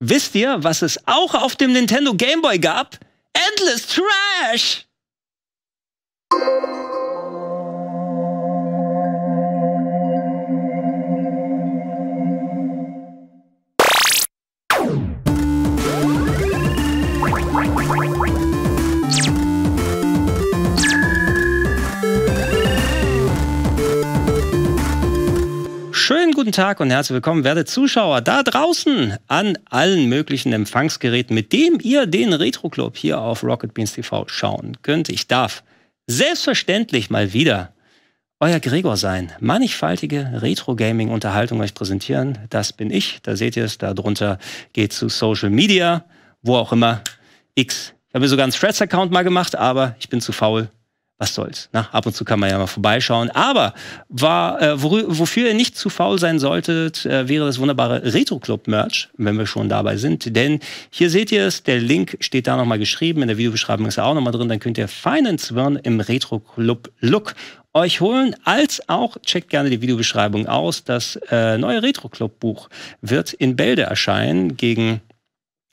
Wisst ihr, was es auch auf dem Nintendo Game Boy gab? Endless Trash! Guten Tag und herzlich willkommen, werte Zuschauer da draußen an allen möglichen Empfangsgeräten, mit dem ihr den Retro Club hier auf Rocket Beans TV schauen könnt. Ich darf selbstverständlich mal wieder euer Gregor sein. Mannigfaltige Retro-Gaming-Unterhaltung euch präsentieren. Das bin ich. Da seht ihr es. Darunter geht zu Social Media, wo auch immer. X. Ich habe mir sogar einen Threads-Account mal gemacht, aber ich bin zu faul, was soll's. Na, ab und zu kann man ja mal vorbeischauen. Aber war, äh, wofür ihr nicht zu faul sein solltet, äh, wäre das wunderbare Retro Club Merch, wenn wir schon dabei sind. Denn hier seht ihr es, der Link steht da nochmal geschrieben, in der Videobeschreibung ist er auch nochmal drin. Dann könnt ihr feinen Zwirn im Retro Club Look euch holen, als auch checkt gerne die Videobeschreibung aus. Das äh, neue Retro Club Buch wird in Bälde erscheinen gegen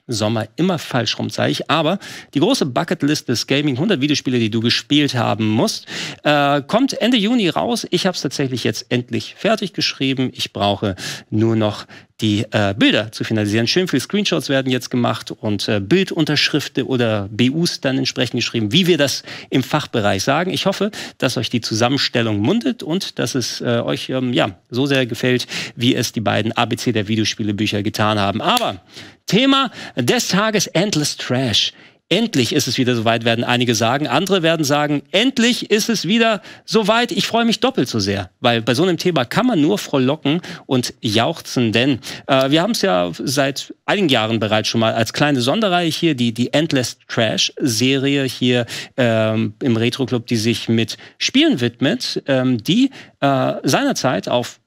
Sommer immer falsch rum, sage ich. Aber die große Bucketlist des Gaming, 100 Videospiele, die du gespielt haben musst, äh, kommt Ende Juni raus. Ich habe es tatsächlich jetzt endlich fertig geschrieben. Ich brauche nur noch die äh, Bilder zu finalisieren. Schön viele Screenshots werden jetzt gemacht und äh, Bildunterschriften oder BUs dann entsprechend geschrieben, wie wir das im Fachbereich sagen. Ich hoffe, dass euch die Zusammenstellung mundet und dass es äh, euch ähm, ja, so sehr gefällt, wie es die beiden ABC der Videospielebücher getan haben. Aber Thema des Tages Endless Trash. Endlich ist es wieder soweit, werden einige sagen. Andere werden sagen, endlich ist es wieder soweit. Ich freue mich doppelt so sehr, weil bei so einem Thema kann man nur frohlocken und jauchzen, denn äh, wir haben es ja seit einigen Jahren bereits schon mal als kleine Sonderreihe hier, die, die Endless Trash Serie hier ähm, im Retro Club, die sich mit Spielen widmet, ähm, die äh, seinerzeit auf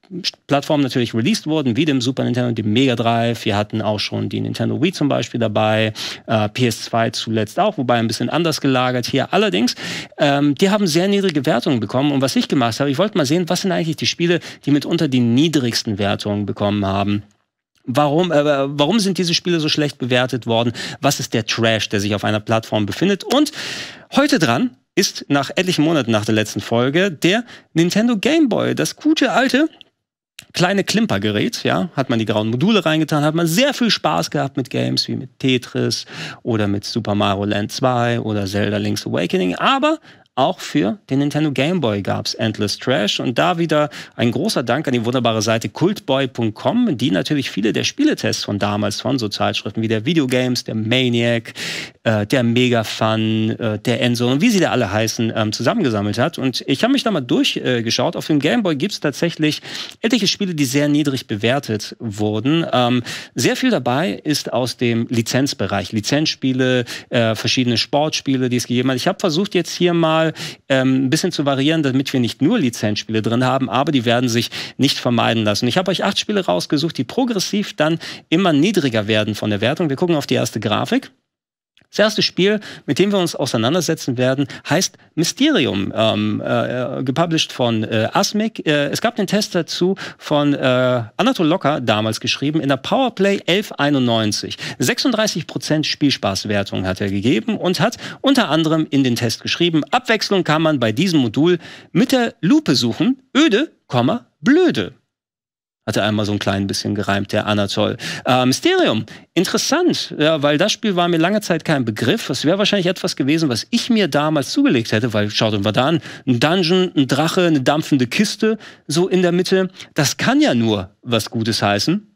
Plattformen natürlich released wurden, wie dem Super Nintendo und dem Mega Drive. Wir hatten auch schon die Nintendo Wii zum Beispiel dabei, äh, PS2 zuletzt auch, wobei ein bisschen anders gelagert hier. Allerdings, ähm, die haben sehr niedrige Wertungen bekommen. Und was ich gemacht habe, ich wollte mal sehen, was sind eigentlich die Spiele, die mitunter die niedrigsten Wertungen bekommen haben. Warum, äh, warum sind diese Spiele so schlecht bewertet worden? Was ist der Trash, der sich auf einer Plattform befindet? Und heute dran ist nach etlichen Monaten nach der letzten Folge der Nintendo Game Boy, das gute alte kleine Klimpergerät, ja, hat man die grauen Module reingetan, hat man sehr viel Spaß gehabt mit Games wie mit Tetris oder mit Super Mario Land 2 oder Zelda Link's Awakening, aber auch für den Nintendo Game Boy gab es Endless Trash und da wieder ein großer Dank an die wunderbare Seite cultboy.com, die natürlich viele der Spieletests von damals von so Zeitschriften wie der Videogames, der Maniac, äh, der Mega Fun, äh, der Enzo und wie sie da alle heißen, ähm, zusammengesammelt hat. Und ich habe mich da mal durchgeschaut. Äh, Auf dem Game Boy gibt es tatsächlich etliche Spiele, die sehr niedrig bewertet wurden. Ähm, sehr viel dabei ist aus dem Lizenzbereich. Lizenzspiele, äh, verschiedene Sportspiele, die es gegeben hat. Ich habe versucht jetzt hier mal mal ähm, ein bisschen zu variieren, damit wir nicht nur Lizenzspiele drin haben, aber die werden sich nicht vermeiden lassen. Ich habe euch acht Spiele rausgesucht, die progressiv dann immer niedriger werden von der Wertung. Wir gucken auf die erste Grafik. Das erste Spiel, mit dem wir uns auseinandersetzen werden, heißt Mysterium, ähm, äh, gepublished von äh, Asmic. Äh, es gab den Test dazu von äh, Anatol Locker, damals geschrieben, in der Powerplay 1191. 36% Spielspaßwertung hat er gegeben und hat unter anderem in den Test geschrieben, Abwechslung kann man bei diesem Modul mit der Lupe suchen, öde, blöde. Hatte einmal so ein klein bisschen gereimt, der Anatol. Äh, Mysterium, interessant, ja, weil das Spiel war mir lange Zeit kein Begriff. Es wäre wahrscheinlich etwas gewesen, was ich mir damals zugelegt hätte, weil schaut mal da an, ein Dungeon, ein Drache, eine dampfende Kiste, so in der Mitte. Das kann ja nur was Gutes heißen.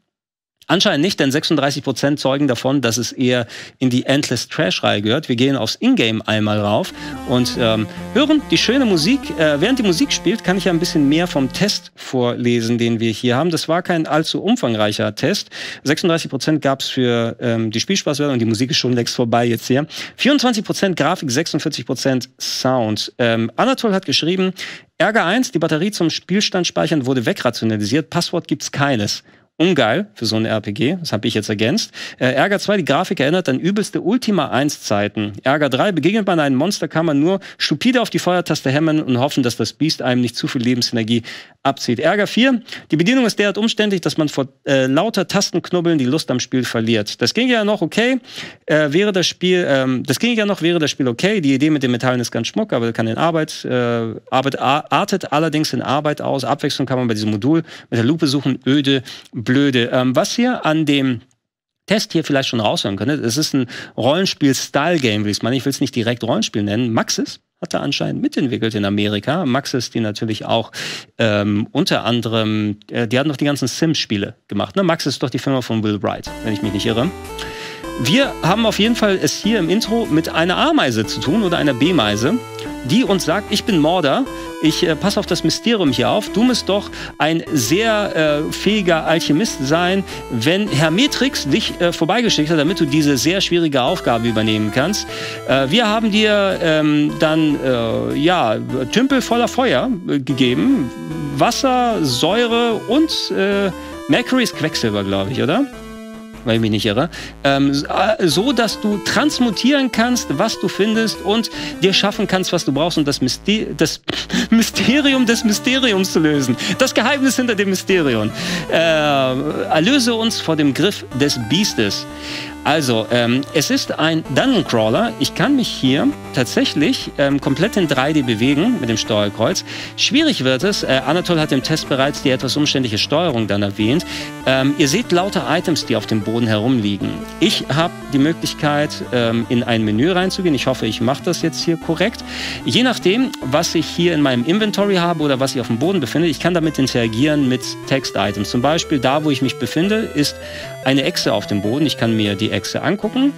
Anscheinend nicht, denn 36 Prozent zeugen davon, dass es eher in die Endless Trash-Reihe gehört. Wir gehen aufs Ingame einmal rauf und ähm, hören die schöne Musik. Äh, während die Musik spielt, kann ich ja ein bisschen mehr vom Test vorlesen, den wir hier haben. Das war kein allzu umfangreicher Test. 36 Prozent gab es für ähm, die Spielspaßwertung und die Musik ist schon längst vorbei jetzt hier. 24 Prozent Grafik, 46 Prozent Sound. Ähm, Anatol hat geschrieben, Ärger 1, die Batterie zum Spielstand speichern wurde wegrationalisiert, Passwort gibt's keines. Ungeil für so ein RPG. Das habe ich jetzt ergänzt. Äh, Ärger 2, die Grafik erinnert an übelste Ultima 1 Zeiten. Ärger 3, begegnet man einem Monster, kann man nur stupide auf die Feuertaste hämmern und hoffen, dass das Biest einem nicht zu viel Lebensenergie abzieht. Ärger 4, die Bedienung ist derart umständlich, dass man vor äh, lauter Tastenknubbeln die Lust am Spiel verliert. Das ging ja noch okay, äh, wäre das Spiel, ähm, das ging ja noch, wäre das Spiel okay. Die Idee mit den Metallen ist ganz schmuck, aber kann in Arbeit, äh, Arbeit artet allerdings in Arbeit aus. Abwechslung kann man bei diesem Modul mit der Lupe suchen, öde, blöde. Ähm, was hier an dem Test hier vielleicht schon raushören könntet, es ist ein Rollenspiel-Style-Game, wie ich es meine. Ich will es nicht direkt Rollenspiel nennen. Maxis hat er anscheinend mitentwickelt in Amerika. Maxis, die natürlich auch ähm, unter anderem, äh, die hatten doch die ganzen Sims-Spiele gemacht. Ne? Maxis ist doch die Firma von Will Wright, wenn ich mich nicht irre. Wir haben auf jeden Fall es hier im Intro mit einer A-Meise zu tun oder einer B-Meise die uns sagt, ich bin Mörder, ich äh, passe auf das Mysterium hier auf. Du musst doch ein sehr äh, fähiger Alchemist sein, wenn Herr Metrix dich äh, vorbeigeschickt hat, damit du diese sehr schwierige Aufgabe übernehmen kannst. Äh, wir haben dir ähm, dann äh, ja Tümpel voller Feuer äh, gegeben, Wasser, Säure und Mercury ist Quecksilber, glaube ich, oder? Weil ich mich nicht irre, ähm, äh, so dass du transmutieren kannst, was du findest und dir schaffen kannst, was du brauchst, um das, Myster das Mysterium des Mysteriums zu lösen. Das Geheimnis hinter dem Mysterium. Äh, erlöse uns vor dem Griff des Biestes. Also, ähm, es ist ein Dungeon Crawler. Ich kann mich hier tatsächlich ähm, komplett in 3D bewegen mit dem Steuerkreuz. Schwierig wird es. Äh, Anatol hat im Test bereits die etwas umständliche Steuerung dann erwähnt. Ähm, ihr seht lauter Items, die auf dem Boden herumliegen. Ich habe die Möglichkeit, ähm, in ein Menü reinzugehen. Ich hoffe, ich mache das jetzt hier korrekt. Je nachdem, was ich hier in meinem Inventory habe oder was ich auf dem Boden befinde, ich kann damit interagieren mit Text-Items. Zum Beispiel da, wo ich mich befinde, ist eine Echse auf dem Boden. Ich kann mir die Echse angucken.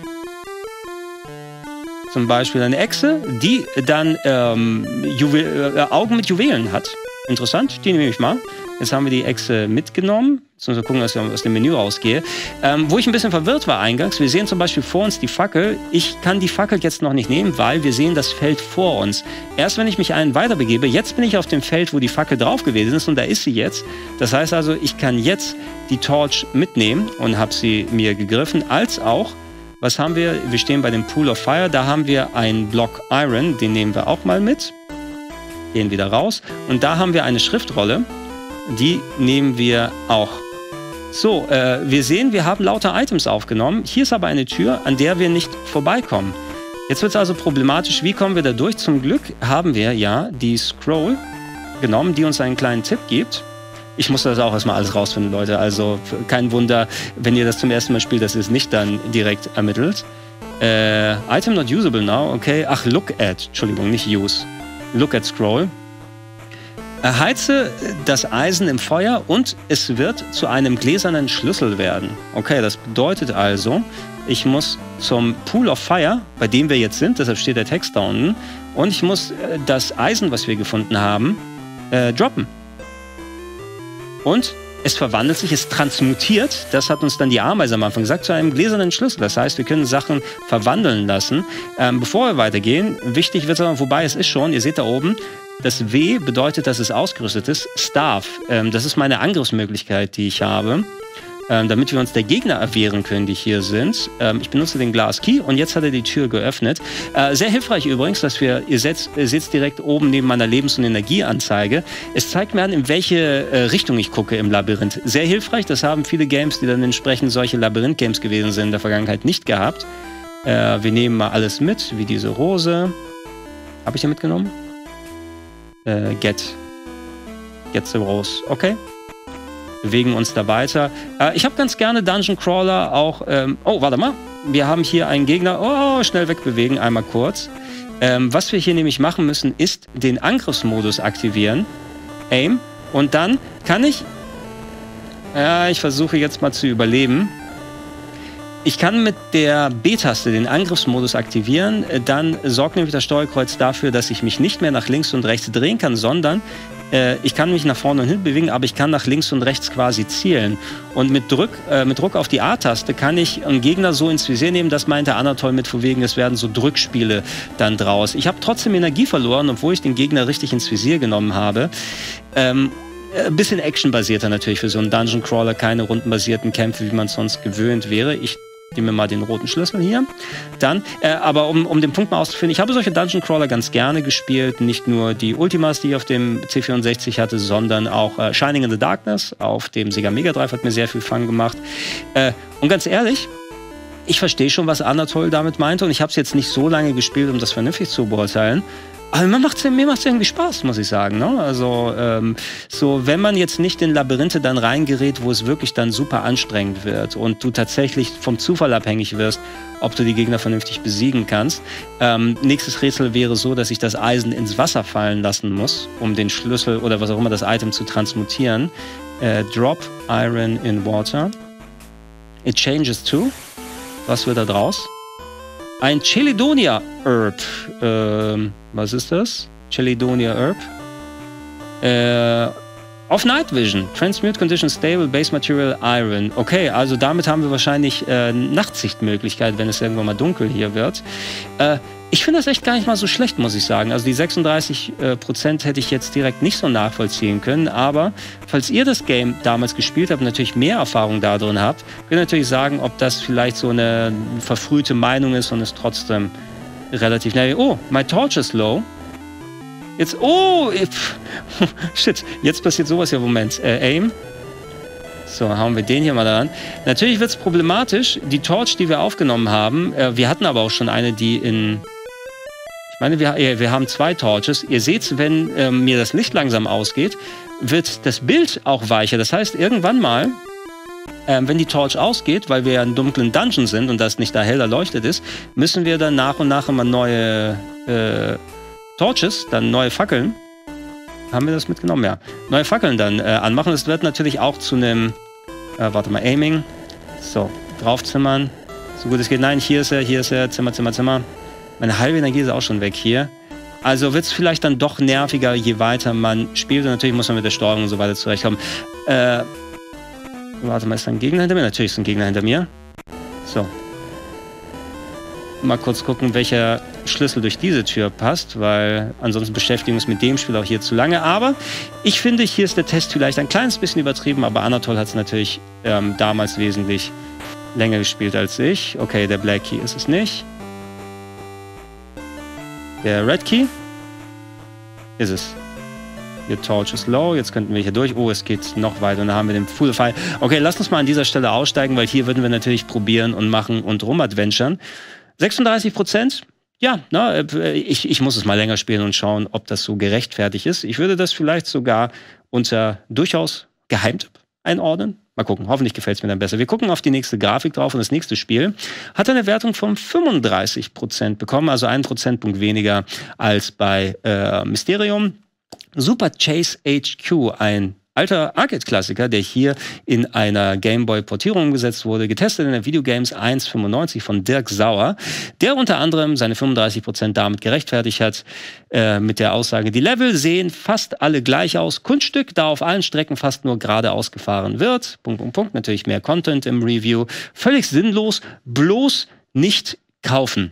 Zum Beispiel eine Echse, die dann ähm, äh, Augen mit Juwelen hat. Interessant, die nehme ich mal. Jetzt haben wir die Echse mitgenommen. Jetzt müssen wir gucken, dass ich aus dem Menü rausgehe. Ähm, wo ich ein bisschen verwirrt war eingangs, wir sehen zum Beispiel vor uns die Fackel. Ich kann die Fackel jetzt noch nicht nehmen, weil wir sehen das Feld vor uns. Erst wenn ich mich einen weiter begebe, jetzt bin ich auf dem Feld, wo die Fackel drauf gewesen ist und da ist sie jetzt. Das heißt also, ich kann jetzt die Torch mitnehmen und habe sie mir gegriffen, als auch was haben wir? Wir stehen bei dem Pool of Fire. Da haben wir einen Block Iron, den nehmen wir auch mal mit. Gehen wieder raus. Und da haben wir eine Schriftrolle. Die nehmen wir auch. So, äh, wir sehen, wir haben lauter Items aufgenommen. Hier ist aber eine Tür, an der wir nicht vorbeikommen. Jetzt wird es also problematisch. Wie kommen wir da durch? Zum Glück haben wir ja die Scroll genommen, die uns einen kleinen Tipp gibt. Ich muss das auch erstmal alles rausfinden, Leute. Also kein Wunder, wenn ihr das zum ersten Mal spielt, dass ihr es nicht dann direkt ermittelt. Äh, Item not usable now, okay. Ach, look at, Entschuldigung, nicht use. Look at Scroll. Erheize das Eisen im Feuer und es wird zu einem gläsernen Schlüssel werden. Okay, das bedeutet also, ich muss zum Pool of Fire, bei dem wir jetzt sind, deshalb steht der Text da unten, und ich muss äh, das Eisen, was wir gefunden haben, äh, droppen. Und es verwandelt sich, es transmutiert, das hat uns dann die Ameise am Anfang gesagt, zu einem gläsernen Schlüssel. Das heißt, wir können Sachen verwandeln lassen. Ähm, bevor wir weitergehen, wichtig wird es aber, wobei es ist schon, ihr seht da oben, das W bedeutet, dass es ausgerüstet ist. Staff, ähm, das ist meine Angriffsmöglichkeit, die ich habe ähm, damit wir uns der Gegner erwehren können, die hier sind. Ähm, ich benutze den Glass Key und jetzt hat er die Tür geöffnet. Äh, sehr hilfreich übrigens, dass wir, ihr seht, ihr seht direkt oben neben meiner Lebens- und Energieanzeige. Es zeigt mir an, in welche äh, Richtung ich gucke im Labyrinth. Sehr hilfreich, das haben viele Games, die dann entsprechend solche Labyrinth-Games gewesen sind, in der Vergangenheit nicht gehabt. Äh, wir nehmen mal alles mit, wie diese Rose. Habe ich die mitgenommen? Äh, get. Get the Rose. Okay bewegen uns da weiter. Äh, ich habe ganz gerne Dungeon Crawler auch. Ähm, oh, warte mal. Wir haben hier einen Gegner. Oh, schnell wegbewegen, einmal kurz. Ähm, was wir hier nämlich machen müssen, ist den Angriffsmodus aktivieren. Aim. Und dann kann ich. Ja, ich versuche jetzt mal zu überleben. Ich kann mit der B-Taste den Angriffsmodus aktivieren. Dann sorgt nämlich das Steuerkreuz dafür, dass ich mich nicht mehr nach links und rechts drehen kann, sondern äh, ich kann mich nach vorne und hin bewegen, aber ich kann nach links und rechts quasi zielen. Und mit Druck, äh, mit Druck auf die A-Taste kann ich einen Gegner so ins Visier nehmen, das meinte Anatol mit von wegen, es werden so Drückspiele dann draus. Ich habe trotzdem Energie verloren, obwohl ich den Gegner richtig ins Visier genommen habe. Ähm, ein bisschen actionbasierter natürlich für so einen Dungeon Crawler, keine rundenbasierten Kämpfe, wie man sonst gewöhnt wäre. Ich nehme mir mal den roten Schlüssel hier. Dann, äh, aber um, um den Punkt mal auszuführen, ich habe solche Dungeon Crawler ganz gerne gespielt. Nicht nur die Ultimas, die ich auf dem C64 hatte, sondern auch äh, Shining in the Darkness auf dem Sega Mega Drive hat mir sehr viel Fun gemacht. Äh, und ganz ehrlich, ich verstehe schon, was Anatol damit meinte und ich habe es jetzt nicht so lange gespielt, um das vernünftig zu beurteilen. Aber mir macht es mir macht's irgendwie Spaß, muss ich sagen. Ne? Also ähm, so, wenn man jetzt nicht in Labyrinthe dann reingerät, wo es wirklich dann super anstrengend wird und du tatsächlich vom Zufall abhängig wirst, ob du die Gegner vernünftig besiegen kannst. Ähm, nächstes Rätsel wäre so, dass ich das Eisen ins Wasser fallen lassen muss, um den Schlüssel oder was auch immer das Item zu transmutieren. Äh, drop Iron in Water. It changes to. Was wird da draus? Ein Chelidonia Herb. Ähm, was ist das? Chelidonia Herb. Äh, auf Night Vision. Transmute Condition Stable Base Material Iron. Okay, also damit haben wir wahrscheinlich äh, Nachtsichtmöglichkeit, wenn es irgendwann mal dunkel hier wird. Äh, ich finde das echt gar nicht mal so schlecht, muss ich sagen. Also die 36 äh, Prozent hätte ich jetzt direkt nicht so nachvollziehen können. Aber falls ihr das Game damals gespielt habt und natürlich mehr Erfahrung darin habt, könnt ihr natürlich sagen, ob das vielleicht so eine verfrühte Meinung ist und es trotzdem relativ schnell. Oh, my torch is low. Jetzt, oh, pff, shit, jetzt passiert sowas hier. Moment, äh, aim. So, hauen wir den hier mal dran. Natürlich wird es problematisch. Die Torch, die wir aufgenommen haben, äh, wir hatten aber auch schon eine, die in ich meine, wir, wir haben zwei Torches. Ihr seht, wenn ähm, mir das Licht langsam ausgeht, wird das Bild auch weicher. Das heißt, irgendwann mal, ähm, wenn die Torch ausgeht, weil wir ja in dunklen Dungeon sind und das nicht da hell erleuchtet ist, müssen wir dann nach und nach immer neue äh, Torches, dann neue Fackeln. Haben wir das mitgenommen? Ja. Neue Fackeln dann äh, anmachen. Das wird natürlich auch zu einem, äh, warte mal, Aiming. So, draufzimmern. So gut es geht. Nein, hier ist er, hier ist er. Zimmer, Zimmer, Zimmer. Meine halbe Energie ist auch schon weg hier. Also wird es vielleicht dann doch nerviger, je weiter man spielt. Und natürlich muss man mit der Steuerung und so weiter zurechtkommen. Äh, warte mal, ist da ein Gegner hinter mir? Natürlich ist ein Gegner hinter mir. So. Mal kurz gucken, welcher Schlüssel durch diese Tür passt, weil ansonsten beschäftigen wir uns mit dem Spiel auch hier zu lange. Aber ich finde, hier ist der Test vielleicht ein kleines bisschen übertrieben, aber Anatol hat es natürlich ähm, damals wesentlich länger gespielt als ich. Okay, der Black Key ist es nicht. Der Red Key ist es. Your Torch is low. Jetzt könnten wir hier durch. Oh, es geht noch weiter. Und dann haben wir den Full File. Okay, lasst uns mal an dieser Stelle aussteigen, weil hier würden wir natürlich probieren und machen und rumadventuren. 36 Prozent. Ja, na, äh, ich, ich muss es mal länger spielen und schauen, ob das so gerechtfertigt ist. Ich würde das vielleicht sogar unter durchaus Geheimtipp einordnen. Mal gucken, hoffentlich gefällt es mir dann besser. Wir gucken auf die nächste Grafik drauf und das nächste Spiel hat eine Wertung von 35% bekommen, also einen Prozentpunkt weniger als bei äh, Mysterium. Super Chase HQ, ein alter Arcade-Klassiker, der hier in einer Gameboy-Portierung umgesetzt wurde, getestet in der Videogames 1.95 von Dirk Sauer, der unter anderem seine 35% damit gerechtfertigt hat, äh, mit der Aussage, die Level sehen fast alle gleich aus. Kunststück, da auf allen Strecken fast nur geradeaus gefahren wird. Punkt, Punkt, Punkt. Natürlich mehr Content im Review. Völlig sinnlos, bloß nicht kaufen.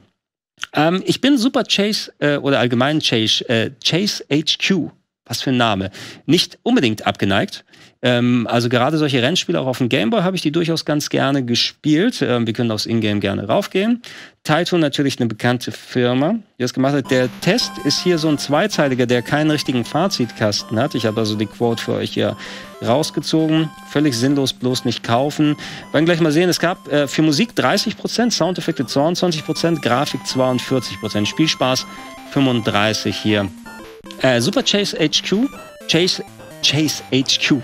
Ähm, ich bin Super Chase äh, oder allgemein Chase, äh, Chase HQ was für ein Name, nicht unbedingt abgeneigt. Ähm, also gerade solche Rennspiele auch auf dem Gameboy habe ich die durchaus ganz gerne gespielt. Ähm, wir können aufs Ingame gerne raufgehen. Taito natürlich eine bekannte Firma, die das gemacht hat. Der Test ist hier so ein zweizeiliger, der keinen richtigen Fazitkasten hat. Ich habe also die Quote für euch hier rausgezogen. Völlig sinnlos, bloß nicht kaufen. Wir werden gleich mal sehen, es gab äh, für Musik 30%, Soundeffekte 22%, Grafik 42%, Spielspaß 35 hier. Äh, Super Chase HQ, Chase, Chase HQ,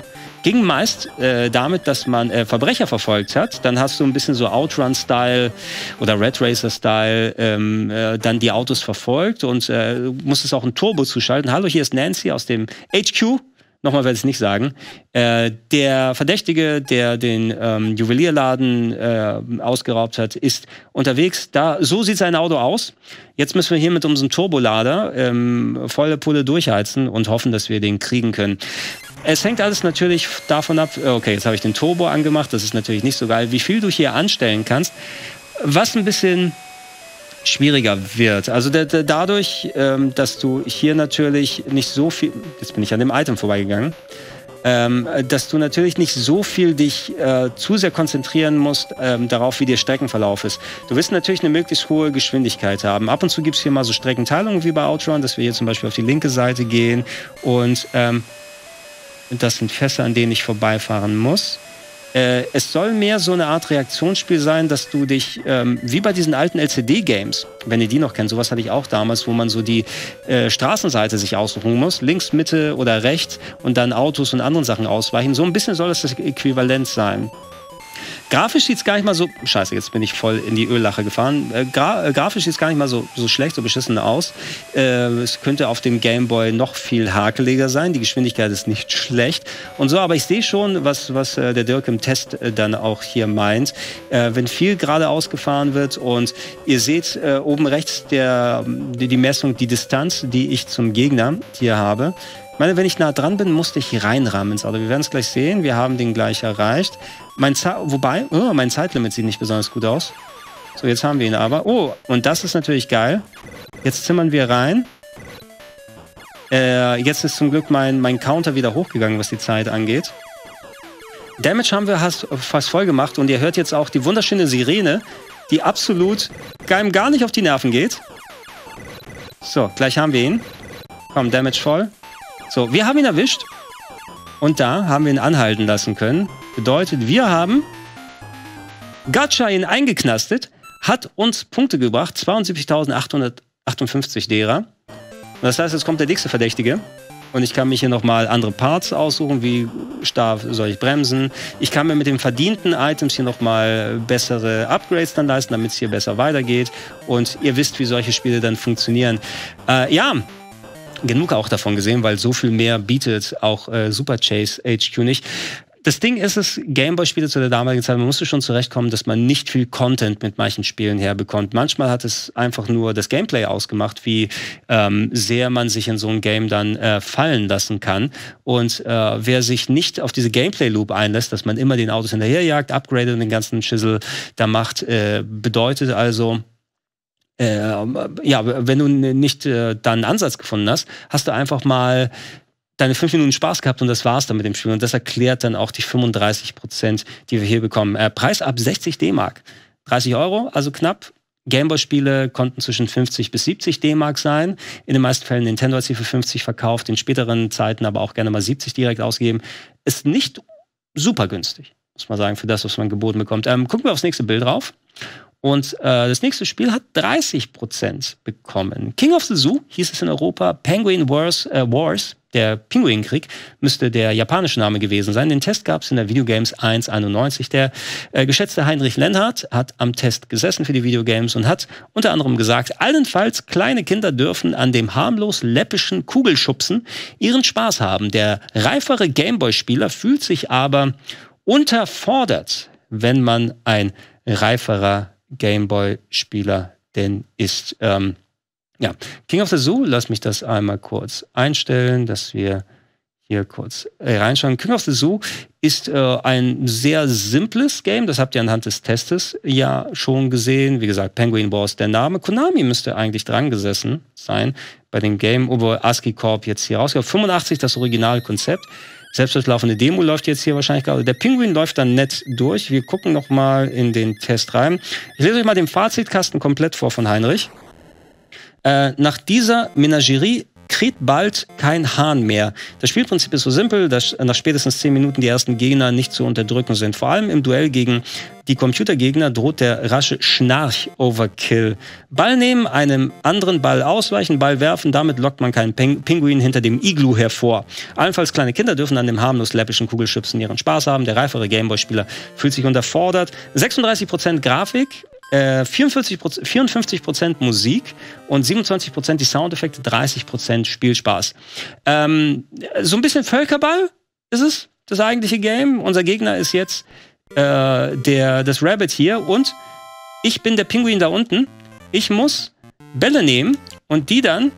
ging meist äh, damit, dass man äh, Verbrecher verfolgt hat. Dann hast du ein bisschen so Outrun-Style oder Red Racer-Style ähm, äh, dann die Autos verfolgt und äh, musstest auch ein Turbo zuschalten. Hallo, hier ist Nancy aus dem HQ. Nochmal werde ich es nicht sagen. Äh, der Verdächtige, der den ähm, Juwelierladen äh, ausgeraubt hat, ist unterwegs. Da, so sieht sein Auto aus. Jetzt müssen wir hier mit unserem Turbolader ähm, volle Pulle durchheizen und hoffen, dass wir den kriegen können. Es hängt alles natürlich davon ab, okay, jetzt habe ich den Turbo angemacht, das ist natürlich nicht so geil, wie viel du hier anstellen kannst. Was ein bisschen schwieriger wird. Also dadurch, ähm, dass du hier natürlich nicht so viel. Jetzt bin ich an dem Item vorbeigegangen. ähm, dass du natürlich nicht so viel dich äh, zu sehr konzentrieren musst ähm, darauf, wie der Streckenverlauf ist. Du wirst natürlich eine möglichst hohe Geschwindigkeit haben. Ab und zu gibt es hier mal so Streckenteilungen wie bei Outrun, dass wir hier zum Beispiel auf die linke Seite gehen und ähm, das sind Fässer, an denen ich vorbeifahren muss. Äh, es soll mehr so eine Art Reaktionsspiel sein, dass du dich, ähm, wie bei diesen alten LCD-Games, wenn ihr die noch kennt, sowas hatte ich auch damals, wo man so die äh, Straßenseite sich aussuchen muss, links, Mitte oder rechts und dann Autos und anderen Sachen ausweichen. So ein bisschen soll das das Äquivalent sein. Grafisch sieht es gar nicht mal so. Scheiße, jetzt bin ich voll in die Öllache gefahren. Äh, gra äh, grafisch sieht es gar nicht mal so, so schlecht, so beschissen aus. Äh, es könnte auf dem Gameboy noch viel hakeliger sein. Die Geschwindigkeit ist nicht schlecht. Und so, aber ich sehe schon, was, was äh, der Dirk im Test äh, dann auch hier meint. Äh, wenn viel geradeaus gefahren wird und ihr seht oben rechts der, die, die Messung, die Distanz, die ich zum Gegner hier habe. Ich meine, wenn ich nah dran bin, musste ich reinrammen ins Auto. Wir werden es gleich sehen. Wir haben den gleich erreicht. Mein Wobei, oh, mein Zeitlimit sieht nicht besonders gut aus. So, jetzt haben wir ihn aber. Oh, und das ist natürlich geil. Jetzt zimmern wir rein. Äh, jetzt ist zum Glück mein, mein Counter wieder hochgegangen, was die Zeit angeht. Damage haben wir fast voll gemacht und ihr hört jetzt auch die wunderschöne Sirene, die absolut keinem gar nicht auf die Nerven geht. So, gleich haben wir ihn. Komm, Damage voll. So, wir haben ihn erwischt. Und da haben wir ihn anhalten lassen können. Bedeutet, wir haben Gacha ihn eingeknastet, hat uns Punkte gebracht, 72.858 derer. Das heißt, jetzt kommt der nächste Verdächtige. Und ich kann mich hier nochmal andere Parts aussuchen, wie stark soll ich bremsen. Ich kann mir mit den verdienten Items hier nochmal bessere Upgrades dann leisten, damit es hier besser weitergeht. Und ihr wisst, wie solche Spiele dann funktionieren. Äh, ja, genug auch davon gesehen, weil so viel mehr bietet auch äh, Super Chase HQ nicht. Das Ding ist es, Gameboy-Spiele zu der damaligen Zeit, man musste schon zurechtkommen, dass man nicht viel Content mit manchen Spielen herbekommt. Manchmal hat es einfach nur das Gameplay ausgemacht, wie ähm, sehr man sich in so ein Game dann äh, fallen lassen kann. Und äh, wer sich nicht auf diese Gameplay-Loop einlässt, dass man immer den Autos hinterherjagt, upgradet und den ganzen Schissel da macht, äh, bedeutet also, äh, ja, wenn du nicht äh, da einen Ansatz gefunden hast, hast du einfach mal deine fünf Minuten Spaß gehabt und das war's dann mit dem Spiel. Und das erklärt dann auch die 35 Prozent, die wir hier bekommen. Äh, Preis ab 60 D-Mark. 30 Euro, also knapp. Gameboy-Spiele konnten zwischen 50 bis 70 D-Mark sein. In den meisten Fällen Nintendo hat sie für 50 verkauft, in späteren Zeiten aber auch gerne mal 70 direkt ausgegeben. Ist nicht super günstig, muss man sagen, für das, was man geboten bekommt. Ähm, gucken wir aufs nächste Bild drauf. Und äh, das nächste Spiel hat 30% bekommen. King of the Zoo hieß es in Europa. Penguin Wars, äh, Wars der Pinguinkrieg, müsste der japanische Name gewesen sein. Den Test gab es in der Videogames 191. Der äh, geschätzte Heinrich Lenhardt hat am Test gesessen für die Videogames und hat unter anderem gesagt, allenfalls kleine Kinder dürfen an dem harmlos läppischen Kugelschubsen ihren Spaß haben. Der reifere Gameboy-Spieler fühlt sich aber unterfordert, wenn man ein reiferer Gameboy-Spieler denn ist. Ähm, ja, King of the Zoo, lass mich das einmal kurz einstellen, dass wir hier kurz äh, reinschauen. King of the Zoo ist äh, ein sehr simples Game, das habt ihr anhand des Testes ja schon gesehen. Wie gesagt, Penguin Wars der Name. Konami müsste eigentlich dran gesessen sein bei dem Game, obwohl ASCII Corp jetzt hier rauskommt. 85 das Originalkonzept. Selbstlaufende Demo läuft jetzt hier wahrscheinlich gerade. Der Pinguin läuft dann nett durch. Wir gucken noch mal in den Test rein. Ich lese euch mal den Fazitkasten komplett vor von Heinrich. Äh, nach dieser Menagerie kräht bald kein Hahn mehr. Das Spielprinzip ist so simpel, dass nach spätestens 10 Minuten die ersten Gegner nicht zu unterdrücken sind. Vor allem im Duell gegen die Computergegner droht der rasche Schnarch-Overkill. Ball nehmen, einem anderen Ball ausweichen, Ball werfen, damit lockt man keinen Pinguin hinter dem Iglu hervor. Allenfalls kleine Kinder dürfen an dem harmlos läppischen Kugelschützen ihren Spaß haben. Der reifere Gameboy-Spieler fühlt sich unterfordert. 36% Grafik, 44 äh, 54 Prozent Musik und 27 Prozent die Soundeffekte, 30 Prozent Spielspaß. Ähm, so ein bisschen Völkerball ist es, das eigentliche Game. Unser Gegner ist jetzt äh, der, das Rabbit hier und ich bin der Pinguin da unten. Ich muss Bälle nehmen und die dann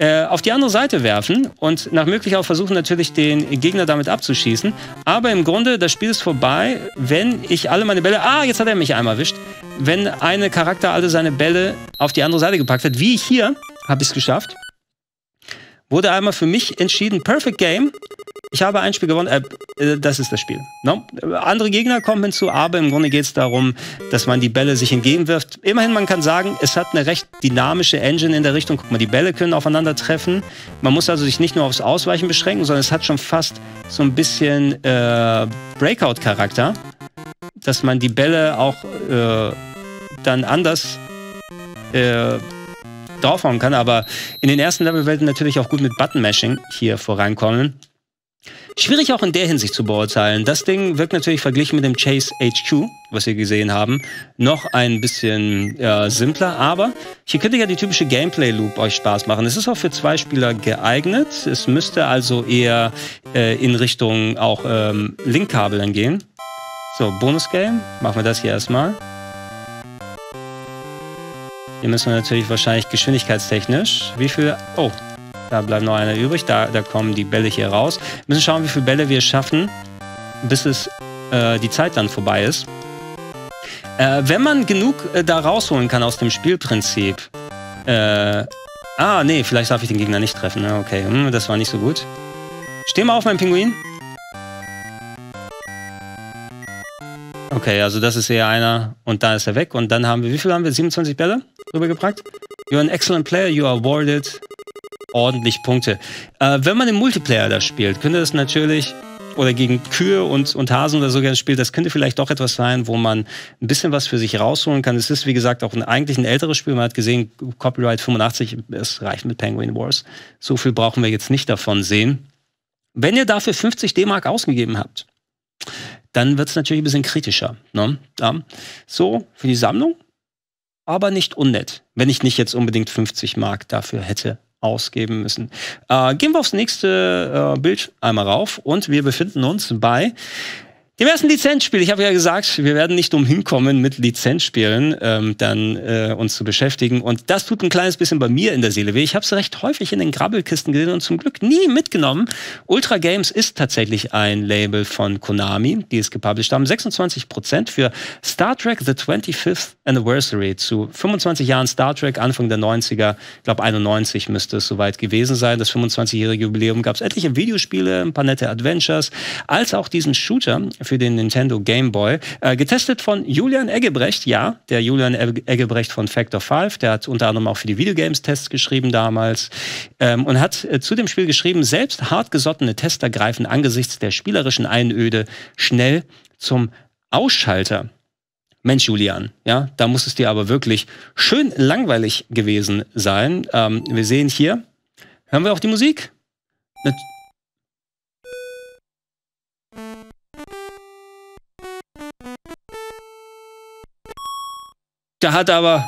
äh, auf die andere Seite werfen und nach Möglichkeit auch versuchen natürlich den Gegner damit abzuschießen. Aber im Grunde, das Spiel ist vorbei, wenn ich alle meine Bälle, ah, jetzt hat er mich einmal erwischt, wenn eine Charakter alle seine Bälle auf die andere Seite gepackt hat, wie hier, habe ich es geschafft, wurde einmal für mich entschieden, Perfect Game, Ich habe ein Spiel gewonnen. Äh, äh, das ist das Spiel. No? Andere Gegner kommen hinzu, aber im Grunde geht es darum, dass man die Bälle sich entgegenwirft. Immerhin, man kann sagen, es hat eine recht dynamische Engine in der Richtung. Guck mal, die Bälle können aufeinandertreffen. Man muss also sich nicht nur aufs Ausweichen beschränken, sondern es hat schon fast so ein bisschen äh, Breakout-Charakter, dass man die Bälle auch äh, dann anders äh, draufhauen kann. Aber in den ersten Levelwelten natürlich auch gut mit Button-Mashing hier vorankommen. Schwierig auch in der Hinsicht zu beurteilen. Das Ding wirkt natürlich verglichen mit dem Chase HQ, was wir gesehen haben, noch ein bisschen äh, simpler, aber hier könnte ja die typische Gameplay-Loop euch Spaß machen. Es ist auch für zwei Spieler geeignet. Es müsste also eher äh, in Richtung auch ähm, Linkkabeln gehen. So, Bonus-Game. Machen wir das hier erstmal. Hier müssen wir natürlich wahrscheinlich geschwindigkeitstechnisch. Wie viel? Oh, da bleibt noch einer übrig. Da, da kommen die Bälle hier raus. Wir müssen schauen, wie viele Bälle wir schaffen, bis es äh, die Zeit dann vorbei ist. Äh, wenn man genug äh, da rausholen kann aus dem Spielprinzip. Äh, ah, nee, vielleicht darf ich den Gegner nicht treffen. Okay, hm, das war nicht so gut. Steh mal auf, mein Pinguin. Okay, also das ist eher einer und da ist er weg. Und dann haben wir, wie viel haben wir? 27 Bälle rübergebracht? You're an excellent player, you are awarded ordentlich Punkte. Äh, wenn man im Multiplayer das spielt, könnte das natürlich oder gegen Kühe und, und Hasen oder so gerne spielt, das könnte vielleicht doch etwas sein, wo man ein bisschen was für sich rausholen kann. Es ist, wie gesagt, auch ein, eigentlich ein älteres Spiel. Man hat gesehen, Copyright 85, es reicht mit Penguin Wars. So viel brauchen wir jetzt nicht davon sehen. Wenn ihr dafür 50 D-Mark ausgegeben habt, dann wird es natürlich ein bisschen kritischer. Ne? Ja. So, für die Sammlung, aber nicht unnett, wenn ich nicht jetzt unbedingt 50 Mark dafür hätte ausgeben müssen. Äh, gehen wir aufs nächste äh, Bild einmal rauf und wir befinden uns bei dem ersten Lizenzspiel, ich habe ja gesagt, wir werden nicht umhin kommen, mit Lizenzspielen ähm, dann äh, uns zu beschäftigen. Und das tut ein kleines bisschen bei mir in der Seele weh. Ich habe es recht häufig in den Grabbelkisten gesehen und zum Glück nie mitgenommen. Ultra Games ist tatsächlich ein Label von Konami, die es gepublished haben. 26 Prozent für Star Trek The 25th Anniversary zu 25 Jahren Star Trek, Anfang der 90er. Ich glaube 91 müsste es soweit gewesen sein. Das 25-jährige Jubiläum gab es etliche Videospiele, ein paar nette Adventures, als auch diesen Shooter für den Nintendo Game Boy. Äh, getestet von Julian Eggebrecht, ja, der Julian Eggebrecht von Factor 5, der hat unter anderem auch für die Videogames-Tests geschrieben damals ähm, und hat äh, zu dem Spiel geschrieben, selbst hartgesottene Tester greifen angesichts der spielerischen Einöde schnell zum Ausschalter. Mensch, Julian, ja, da muss es dir aber wirklich schön langweilig gewesen sein. Ähm, wir sehen hier, hören wir auch die Musik? Da hat aber.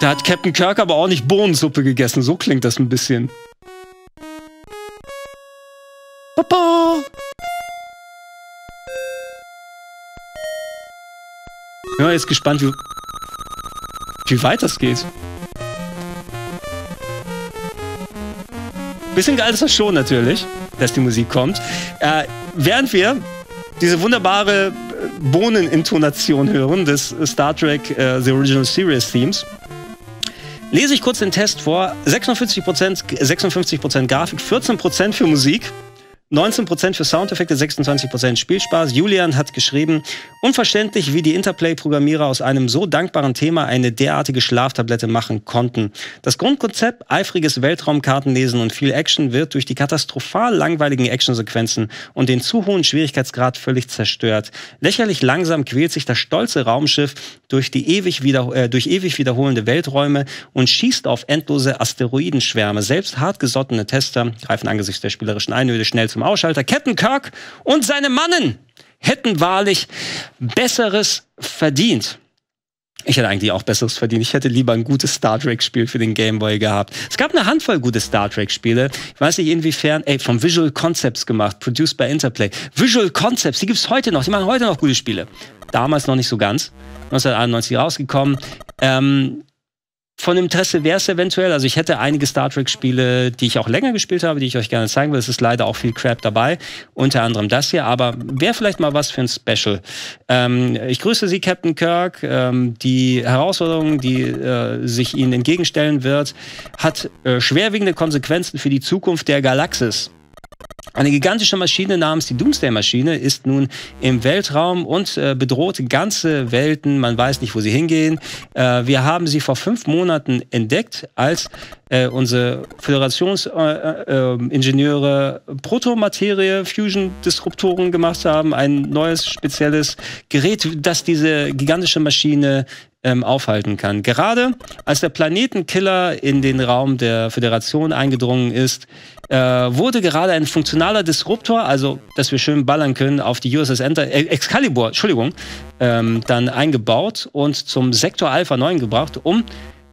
Da hat Captain Kirk aber auch nicht Bohnensuppe gegessen. So klingt das ein bisschen. Papa! Ja, jetzt gespannt, wie, wie weit das geht. Bisschen geil ist das schon natürlich, dass die Musik kommt. Äh, während wir diese wunderbare Bohnenintonation hören des Star Trek uh, The Original Series Themes. Lese ich kurz den Test vor. 56%, 56 Grafik, 14% für Musik. 19% für Soundeffekte, 26% Spielspaß. Julian hat geschrieben, unverständlich, wie die Interplay-Programmierer aus einem so dankbaren Thema eine derartige Schlaftablette machen konnten. Das Grundkonzept, eifriges Weltraumkartenlesen und viel Action wird durch die katastrophal langweiligen Actionsequenzen und den zu hohen Schwierigkeitsgrad völlig zerstört. Lächerlich langsam quält sich das stolze Raumschiff durch, die ewig, wieder, äh, durch ewig wiederholende Welträume und schießt auf endlose Asteroidenschwärme. Selbst hartgesottene Tester greifen angesichts der spielerischen Einöde schnell zum Ausschalter. Captain Kirk und seine Mannen hätten wahrlich Besseres verdient. Ich hätte eigentlich auch Besseres verdient. Ich hätte lieber ein gutes Star Trek-Spiel für den Game Boy gehabt. Es gab eine Handvoll gute Star Trek-Spiele. Ich weiß nicht inwiefern, ey, von Visual Concepts gemacht, produced by Interplay. Visual Concepts, die gibt es heute noch. Die machen heute noch gute Spiele. Damals noch nicht so ganz. 1991 rausgekommen. Ähm, von Interesse wäre es eventuell. Also ich hätte einige Star Trek-Spiele, die ich auch länger gespielt habe, die ich euch gerne zeigen will. Es ist leider auch viel Crap dabei, unter anderem das hier, aber wäre vielleicht mal was für ein Special. Ähm, ich grüße Sie, Captain Kirk. Ähm, die Herausforderung, die äh, sich Ihnen entgegenstellen wird, hat äh, schwerwiegende Konsequenzen für die Zukunft der Galaxis. Eine gigantische Maschine namens die Doomsday-Maschine ist nun im Weltraum und äh, bedroht ganze Welten. Man weiß nicht, wo sie hingehen. Äh, wir haben sie vor fünf Monaten entdeckt, als äh, unsere Föderationsingenieure äh, äh, Protomaterie-Fusion-Disruptoren gemacht haben. Ein neues spezielles Gerät, das diese gigantische Maschine ähm, aufhalten kann. Gerade als der Planetenkiller in den Raum der Föderation eingedrungen ist, äh, wurde gerade ein funktionaler Disruptor, also dass wir schön ballern können, auf die USS Enter, äh, Excalibur, Entschuldigung, ähm, dann eingebaut und zum Sektor Alpha 9 gebracht, um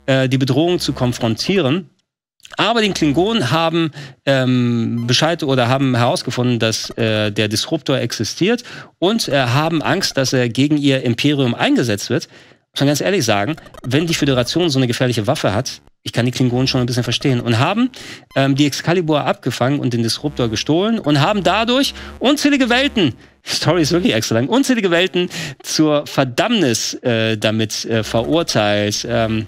äh, die Bedrohung zu konfrontieren. Aber die Klingonen haben ähm, Bescheid oder haben herausgefunden, dass äh, der Disruptor existiert und äh, haben Angst, dass er gegen ihr Imperium eingesetzt wird. Ich kann ganz ehrlich sagen, wenn die Föderation so eine gefährliche Waffe hat, ich kann die Klingonen schon ein bisschen verstehen, und haben ähm, die Excalibur abgefangen und den Disruptor gestohlen und haben dadurch unzählige Welten, Story ist wirklich extra lang, unzählige Welten zur Verdammnis äh, damit äh, verurteilt. Ähm,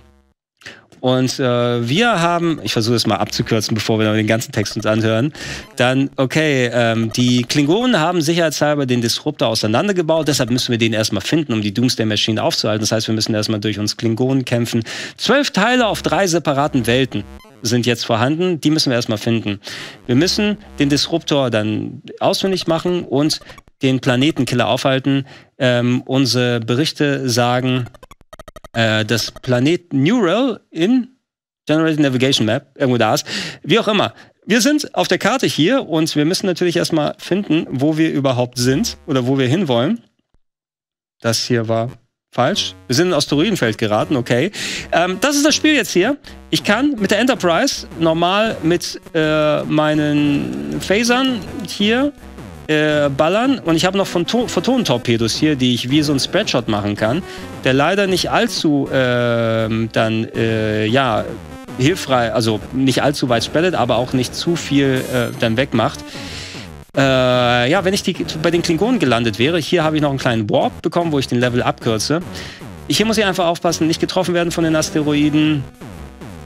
und äh, wir haben, ich versuche es mal abzukürzen, bevor wir den ganzen Text uns anhören, dann, okay, ähm, die Klingonen haben sicherheitshalber den Disruptor auseinandergebaut, deshalb müssen wir den erstmal finden, um die Doomsday Machine aufzuhalten. Das heißt, wir müssen erstmal durch uns Klingonen kämpfen. Zwölf Teile auf drei separaten Welten sind jetzt vorhanden, die müssen wir erstmal finden. Wir müssen den Disruptor dann ausfindig machen und den Planetenkiller aufhalten. Ähm, unsere Berichte sagen, äh, das Planet Neural in Generated Navigation Map, irgendwo da ist. Wie auch immer. Wir sind auf der Karte hier und wir müssen natürlich erstmal finden, wo wir überhaupt sind oder wo wir hinwollen. Das hier war falsch. Wir sind in ein Asteroidenfeld geraten, okay. Ähm, das ist das Spiel jetzt hier. Ich kann mit der Enterprise normal mit äh, meinen Phasern hier äh, ballern. Und ich habe noch Photonentorpedos hier, die ich wie so ein Spreadshot machen kann, der leider nicht allzu äh, dann, äh, ja, hilfreich, also nicht allzu weit spreadet, aber auch nicht zu viel äh, dann wegmacht. Äh, ja, wenn ich die, bei den Klingonen gelandet wäre, hier habe ich noch einen kleinen Warp bekommen, wo ich den Level abkürze. Hier muss ich einfach aufpassen, nicht getroffen werden von den Asteroiden,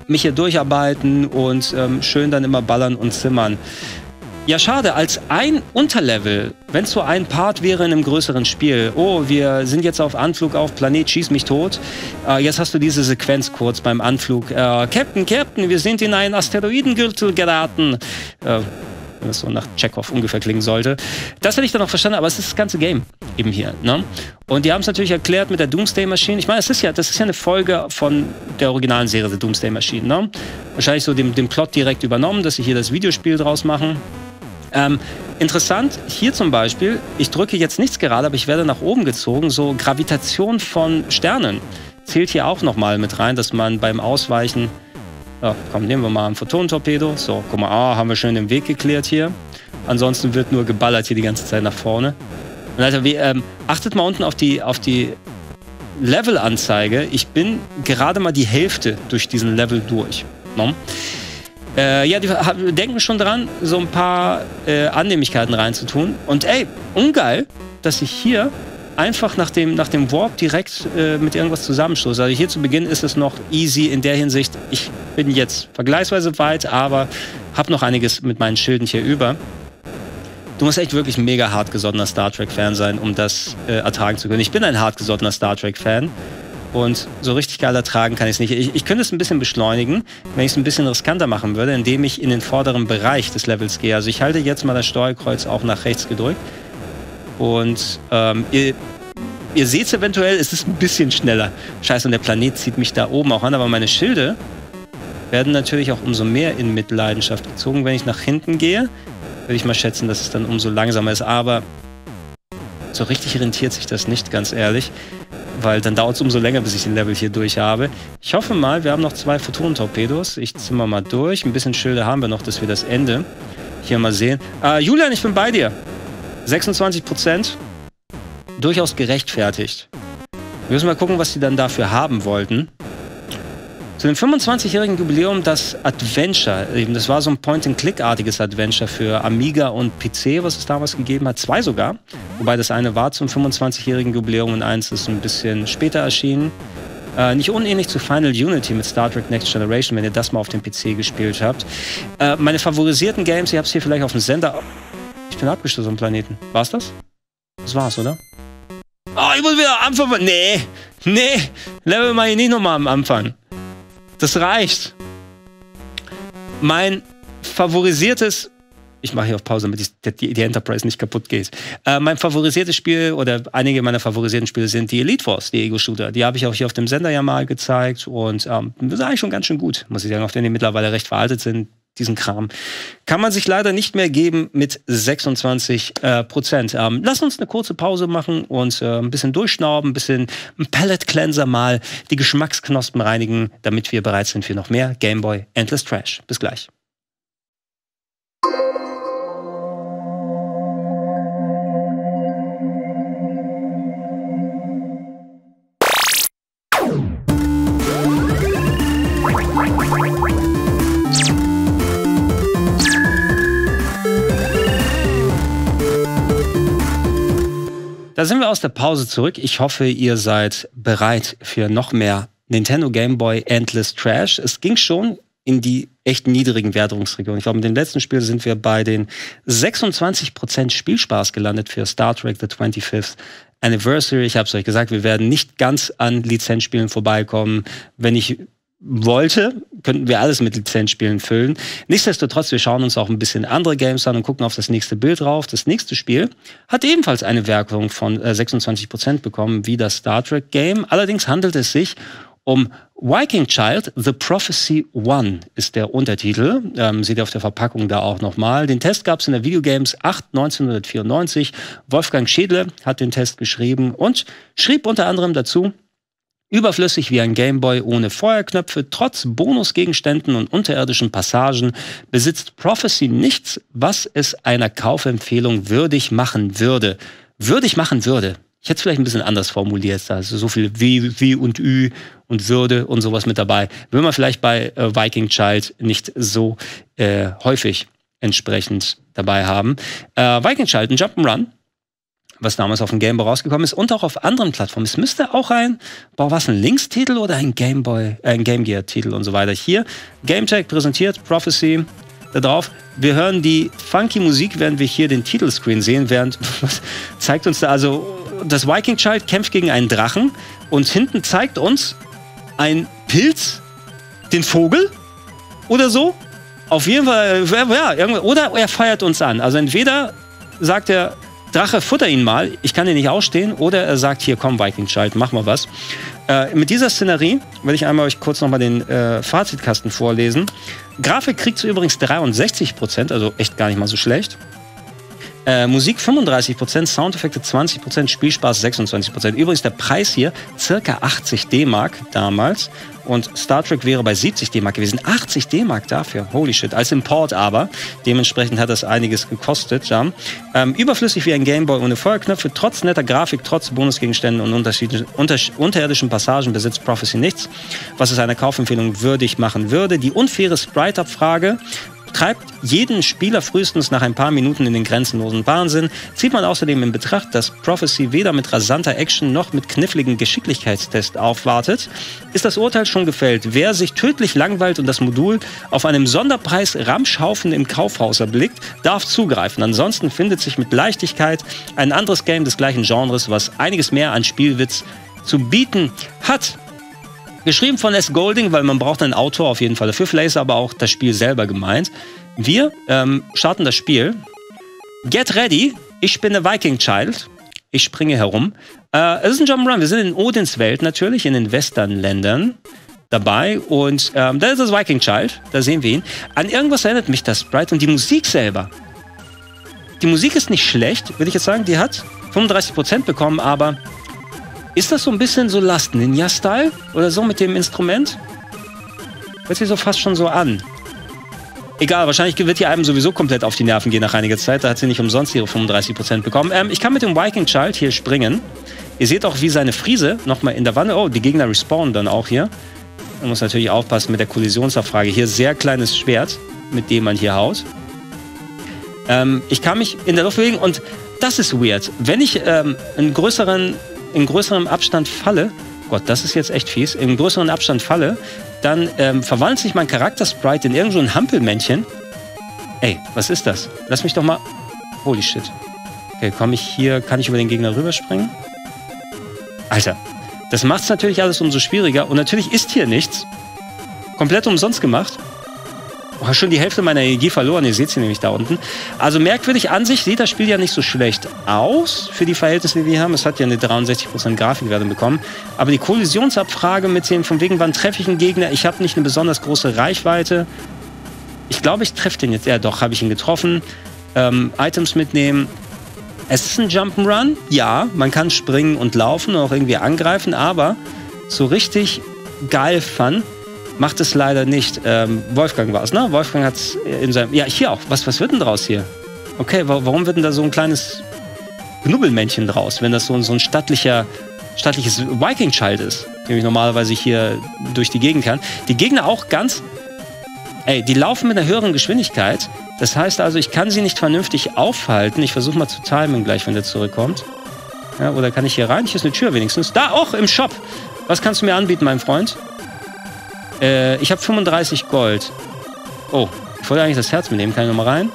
mich hier durcharbeiten und ähm, schön dann immer ballern und zimmern. Ja, schade, als ein Unterlevel, wenn es so ein Part wäre in einem größeren Spiel. Oh, wir sind jetzt auf Anflug auf Planet Schieß mich tot. Äh, jetzt hast du diese Sequenz kurz beim Anflug. Äh, Captain, Captain, wir sind in einen Asteroidengürtel geraten. Äh, wenn das so nach Chekhov ungefähr klingen sollte. Das hätte ich dann noch verstanden, aber es ist das ganze Game eben hier. Ne? Und die haben es natürlich erklärt mit der Doomsday Machine. Ich meine, es ist ja, das ist ja eine Folge von der originalen Serie der Doomsday Machine. Ne? Wahrscheinlich so dem, dem Plot direkt übernommen, dass sie hier das Videospiel draus machen. Ähm, interessant, hier zum Beispiel, ich drücke jetzt nichts gerade, aber ich werde nach oben gezogen, so Gravitation von Sternen zählt hier auch nochmal mit rein, dass man beim Ausweichen, ja, komm, nehmen wir mal ein Photonentorpedo, so, guck mal, ah, haben wir schön den Weg geklärt hier. Ansonsten wird nur geballert hier die ganze Zeit nach vorne. Und also, wie, ähm, achtet mal unten auf die, auf die Levelanzeige. Ich bin gerade mal die Hälfte durch diesen Level durch. No? Äh, ja, die denken schon dran, so ein paar äh, Annehmlichkeiten reinzutun. Und ey, ungeil, dass ich hier einfach nach dem, nach dem Warp direkt äh, mit irgendwas zusammenstoße. Also hier zu Beginn ist es noch easy in der Hinsicht, ich bin jetzt vergleichsweise weit, aber habe noch einiges mit meinen Schilden hier über. Du musst echt wirklich mega hartgesottener Star Trek-Fan sein, um das äh, ertragen zu können. Ich bin ein hartgesottener Star Trek-Fan. Und so richtig geil ertragen kann ich es nicht. Ich, ich könnte es ein bisschen beschleunigen, wenn ich es ein bisschen riskanter machen würde, indem ich in den vorderen Bereich des Levels gehe. Also ich halte jetzt mal das Steuerkreuz auch nach rechts gedrückt. Und ähm, ihr, ihr seht es eventuell, es ist ein bisschen schneller. Scheiße, und der Planet zieht mich da oben auch an, aber meine Schilde werden natürlich auch umso mehr in Mitleidenschaft gezogen. Wenn ich nach hinten gehe, würde ich mal schätzen, dass es dann umso langsamer ist. Aber so richtig rentiert sich das nicht, ganz ehrlich weil dann dauert es umso länger, bis ich den Level hier durch habe. Ich hoffe mal, wir haben noch zwei Photonentorpedos. Ich zimmer mal durch. Ein bisschen Schilde haben wir noch, dass wir das Ende hier mal sehen. Äh, Julian, ich bin bei dir. 26 Prozent. Durchaus gerechtfertigt. Wir müssen mal gucken, was sie dann dafür haben wollten. Zu dem 25-jährigen Jubiläum das Adventure, eben das war so ein Point-and-Click-artiges Adventure für Amiga und PC, was es damals gegeben hat, zwei sogar. Wobei das eine war zum 25-jährigen Jubiläum und eins ist ein bisschen später erschienen. Äh, nicht unähnlich zu Final Unity mit Star Trek Next Generation, wenn ihr das mal auf dem PC gespielt habt. Äh, meine favorisierten Games, ihr habt es hier vielleicht auf dem Sender. Ich bin abgestürzt am Planeten. War's das? Das war's, oder? Oh, ich muss wieder anfangen. Nee, nee, Level mal hier nicht nochmal am Anfang. Das reicht. Mein favorisiertes ich mache hier auf Pause, damit die, die Enterprise nicht kaputt geht. Äh, mein favorisiertes Spiel oder einige meiner favorisierten Spiele sind die Elite Force, die Ego-Shooter. Die habe ich auch hier auf dem Sender ja mal gezeigt und ähm, das ist eigentlich schon ganz schön gut, muss ich sagen, auch wenn die mittlerweile recht veraltet sind. Diesen Kram. Kann man sich leider nicht mehr geben mit 26 äh, Prozent. Ähm, lass uns eine kurze Pause machen und äh, ein bisschen durchschnauben, ein bisschen ein Palette Cleanser mal, die Geschmacksknospen reinigen, damit wir bereit sind für noch mehr Gameboy Endless Trash. Bis gleich. Da sind wir aus der Pause zurück. Ich hoffe, ihr seid bereit für noch mehr Nintendo Game Boy Endless Trash. Es ging schon in die echt niedrigen Wertungsregionen. Ich glaube, mit dem letzten Spiel sind wir bei den 26% Spielspaß gelandet für Star Trek The 25th Anniversary. Ich habe es euch gesagt, wir werden nicht ganz an Lizenzspielen vorbeikommen. Wenn ich wollte, könnten wir alles mit Lizenzspielen füllen. Nichtsdestotrotz, wir schauen uns auch ein bisschen andere Games an und gucken auf das nächste Bild drauf. Das nächste Spiel hat ebenfalls eine Wirkung von äh, 26% bekommen, wie das Star Trek Game. Allerdings handelt es sich um Viking Child, The Prophecy One ist der Untertitel. Ähm, seht ihr auf der Verpackung da auch nochmal. Den Test gab es in der Videogames 8 1994. Wolfgang Schädle hat den Test geschrieben und schrieb unter anderem dazu, Überflüssig wie ein Gameboy ohne Feuerknöpfe, trotz Bonusgegenständen und unterirdischen Passagen besitzt Prophecy nichts, was es einer Kaufempfehlung würdig machen würde. Würdig machen würde. Ich hätte es vielleicht ein bisschen anders formuliert, also so viel wie, wie und ü und würde und sowas mit dabei. Will man vielleicht bei äh, Viking Child nicht so äh, häufig entsprechend dabei haben. Äh, Viking Child, ein Jump'n'Run, was damals auf dem Game Boy rausgekommen ist und auch auf anderen Plattformen. Es müsste auch ein, boah, was ein Links-Titel oder ein Game Boy, äh, ein Game Gear-Titel und so weiter. Hier, GameTech präsentiert, Prophecy, da drauf. Wir hören die funky Musik, während wir hier den Titelscreen sehen, während zeigt uns da also, das Viking Child kämpft gegen einen Drachen und hinten zeigt uns ein Pilz, den Vogel oder so. Auf jeden Fall, ja, oder er feiert uns an. Also entweder sagt er, Drache, futter ihn mal, ich kann ihn nicht ausstehen. Oder er sagt, hier komm, Viking Child, mach mal was. Äh, mit dieser Szenerie werde ich einmal euch kurz nochmal den äh, Fazitkasten vorlesen. Grafik kriegt übrigens 63%, also echt gar nicht mal so schlecht. Äh, Musik 35%, Soundeffekte 20%, Spielspaß 26%. Übrigens der Preis hier circa 80 D-Mark damals und Star Trek wäre bei 70 D-Mark gewesen. 80 D-Mark dafür, holy shit. Als Import aber, dementsprechend hat das einiges gekostet. Ja. Ähm, überflüssig wie ein Gameboy ohne Feuerknöpfe, trotz netter Grafik, trotz Bonusgegenständen und unter, unterirdischen Passagen besitzt Prophecy nichts, was es einer Kaufempfehlung würdig machen würde. Die unfaire Sprite-Abfrage treibt jeden Spieler frühestens nach ein paar Minuten in den grenzenlosen Wahnsinn. Zieht man außerdem in Betracht, dass Prophecy weder mit rasanter Action noch mit kniffligen Geschicklichkeitstests aufwartet, ist das Urteil schon gefällt. Wer sich tödlich langweilt und das Modul auf einem Sonderpreis Ramschhaufen im Kaufhaus erblickt, darf zugreifen. Ansonsten findet sich mit Leichtigkeit ein anderes Game des gleichen Genres, was einiges mehr an Spielwitz zu bieten hat. Geschrieben von S. Golding, weil man braucht einen Autor auf jeden Fall dafür. Vielleicht ist aber auch das Spiel selber gemeint. Wir ähm, starten das Spiel. Get ready. Ich bin der Viking Child. Ich springe herum. Äh, es ist ein Jump'n'Run. Wir sind in Odins Welt natürlich, in den Westernländern dabei. Und ähm, da ist das Viking Child. Da sehen wir ihn. An irgendwas erinnert mich das Sprite und die Musik selber. Die Musik ist nicht schlecht, würde ich jetzt sagen. Die hat 35% bekommen, aber ist das so ein bisschen so Last Ninja-Style oder so mit dem Instrument? Hört sich so fast schon so an. Egal, wahrscheinlich wird die einem sowieso komplett auf die Nerven gehen nach einiger Zeit. Da hat sie nicht umsonst ihre 35% bekommen. Ähm, ich kann mit dem Viking Child hier springen. Ihr seht auch, wie seine Friese nochmal in der Wanne. Oh, die Gegner respawnen dann auch hier. Man muss natürlich aufpassen mit der Kollisionsabfrage. Hier sehr kleines Schwert, mit dem man hier haut. Ähm, ich kann mich in der Luft bewegen und das ist weird. Wenn ich ähm, einen größeren in größerem Abstand falle, Gott, das ist jetzt echt fies, im größeren Abstand falle, dann ähm, verwandelt sich mein Charakter-Sprite in irgend so ein Hampelmännchen. Ey, was ist das? Lass mich doch mal... Holy shit. Okay, komme ich hier... Kann ich über den Gegner rüberspringen? Alter, das macht es natürlich alles umso schwieriger. Und natürlich ist hier nichts. Komplett umsonst gemacht. Oh, schon die Hälfte meiner Energie verloren. Ihr seht sie nämlich da unten. Also merkwürdig an sich sieht das Spiel ja nicht so schlecht aus für die Verhältnisse, die wir haben. Es hat ja eine 63% Grafikwerte bekommen. Aber die Kollisionsabfrage mit dem, von wegen, wann treffe ich einen Gegner? Ich habe nicht eine besonders große Reichweite. Ich glaube, ich treffe den jetzt. Ja, doch, habe ich ihn getroffen. Ähm, Items mitnehmen. Es ist ein Jump'n'Run. Ja, man kann springen und laufen und auch irgendwie angreifen. Aber so richtig geil fun macht es leider nicht. Ähm, Wolfgang war es, ne? Wolfgang hat es in seinem. Ja, hier auch. Was, was wird denn draus hier? Okay, warum wird denn da so ein kleines Knubbelmännchen draus, wenn das so, so ein stattlicher, stattliches Viking-Child ist, den ich normalerweise hier durch die Gegend kann? Die Gegner auch ganz. Ey, die laufen mit einer höheren Geschwindigkeit. Das heißt also, ich kann sie nicht vernünftig aufhalten. Ich versuche mal zu timen gleich, wenn der zurückkommt. Ja, oder kann ich hier rein? Hier ist eine Tür wenigstens. Da, auch im Shop. Was kannst du mir anbieten, mein Freund? Äh, ich habe 35 Gold. Oh, ich wollte eigentlich das Herz mitnehmen. Kann ich nochmal rein?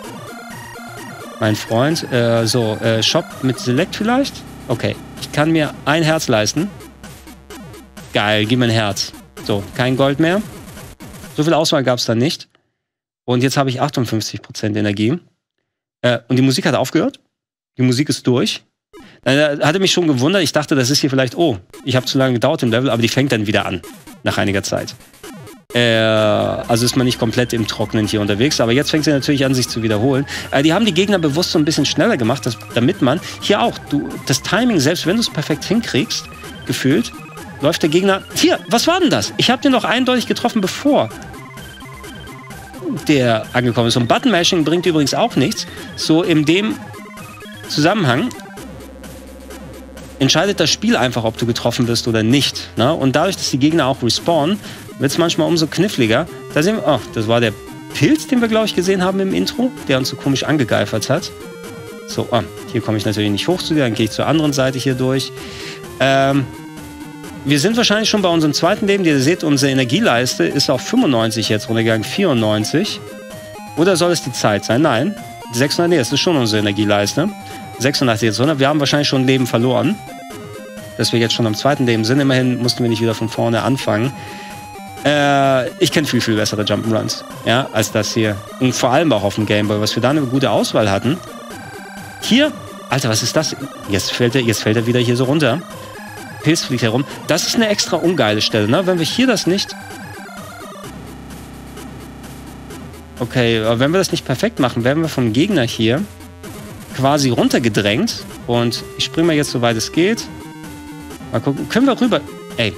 Mein Freund. Äh, so, äh, Shop mit Select vielleicht? Okay. Ich kann mir ein Herz leisten. Geil, gib mir ein Herz. So, kein Gold mehr. So viel Auswahl gab es dann nicht. Und jetzt habe ich 58% Energie. Äh, und die Musik hat aufgehört. Die Musik ist durch. Da hatte mich schon gewundert. Ich dachte, das ist hier vielleicht, oh, ich habe zu lange gedauert im Level, aber die fängt dann wieder an. Nach einiger Zeit. Äh, also ist man nicht komplett im Trocknen hier unterwegs. Aber jetzt fängt sie natürlich an, sich zu wiederholen. Äh, die haben die Gegner bewusst so ein bisschen schneller gemacht, dass, damit man hier auch, du, das Timing, selbst wenn du es perfekt hinkriegst, gefühlt, läuft der Gegner. Hier, was war denn das? Ich habe den doch eindeutig getroffen, bevor der angekommen ist. Und Button-Mashing bringt übrigens auch nichts. So in dem Zusammenhang entscheidet das Spiel einfach, ob du getroffen wirst oder nicht. Ne? Und dadurch, dass die Gegner auch respawnen, wird es manchmal umso kniffliger. Da sehen wir, oh, das war der Pilz, den wir, glaube ich, gesehen haben im Intro, der uns so komisch angegeifert hat. So, oh, hier komme ich natürlich nicht hoch zu dir, dann gehe ich zur anderen Seite hier durch. Ähm, wir sind wahrscheinlich schon bei unserem zweiten Leben. Ihr seht, unsere Energieleiste ist auf 95 jetzt runtergegangen, 94. Oder soll es die Zeit sein? Nein. 600, nee, das ist schon unsere Energieleiste. 86 jetzt runter. Wir haben wahrscheinlich schon ein Leben verloren. Dass wir jetzt schon am zweiten Leben sind. Immerhin mussten wir nicht wieder von vorne anfangen. Äh, ich kenne viel, viel bessere Jump'n'Runs, ja, als das hier. Und vor allem auch auf dem Gameboy, was wir da eine gute Auswahl hatten. Hier, Alter, was ist das? Jetzt fällt er, jetzt fällt er wieder hier so runter. Pilz fliegt herum. Das ist eine extra ungeile Stelle, ne? Wenn wir hier das nicht... Okay, wenn wir das nicht perfekt machen, werden wir vom Gegner hier quasi runtergedrängt. Und ich springe mal jetzt, soweit es geht. Mal gucken. Können wir rüber... Ey,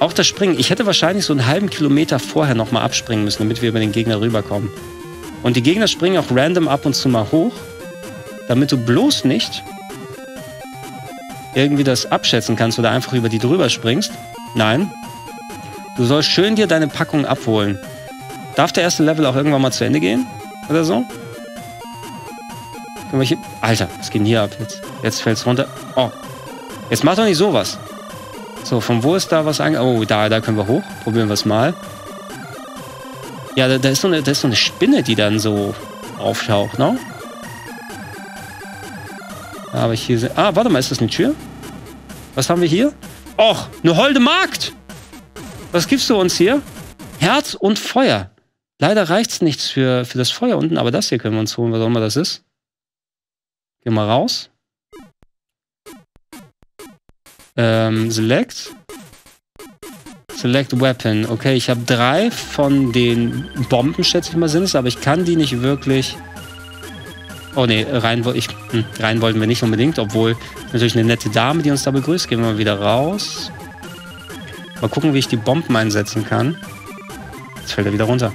auch das Springen. Ich hätte wahrscheinlich so einen halben Kilometer vorher nochmal abspringen müssen, damit wir über den Gegner rüberkommen. Und die Gegner springen auch random ab und zu mal hoch, damit du bloß nicht irgendwie das abschätzen kannst oder einfach über die drüber springst. Nein. Du sollst schön dir deine Packung abholen. Darf der erste Level auch irgendwann mal zu Ende gehen? Oder so? Alter, was geht denn hier ab jetzt? Jetzt fällt's runter. Oh. Jetzt mach doch nicht sowas. So, von wo ist da was ange... Oh, da, da können wir hoch. Probieren wir es mal. Ja, da, da, ist so eine, da ist so eine Spinne, die dann so auftaucht, ne? Aber hier... Ah, warte mal, ist das eine Tür? Was haben wir hier? Och, eine holde Magd! Was gibst du uns hier? Herz und Feuer. Leider reicht's nichts für, für das Feuer unten, aber das hier können wir uns holen, was auch immer das ist. Gehen wir raus. Ähm, select. Select Weapon. Okay, ich habe drei von den Bomben, schätze ich mal, sind es, aber ich kann die nicht wirklich... Oh ne, rein, hm, rein wollten wir nicht unbedingt, obwohl natürlich eine nette Dame, die uns da begrüßt. Gehen wir mal wieder raus. Mal gucken, wie ich die Bomben einsetzen kann. Jetzt fällt er wieder runter.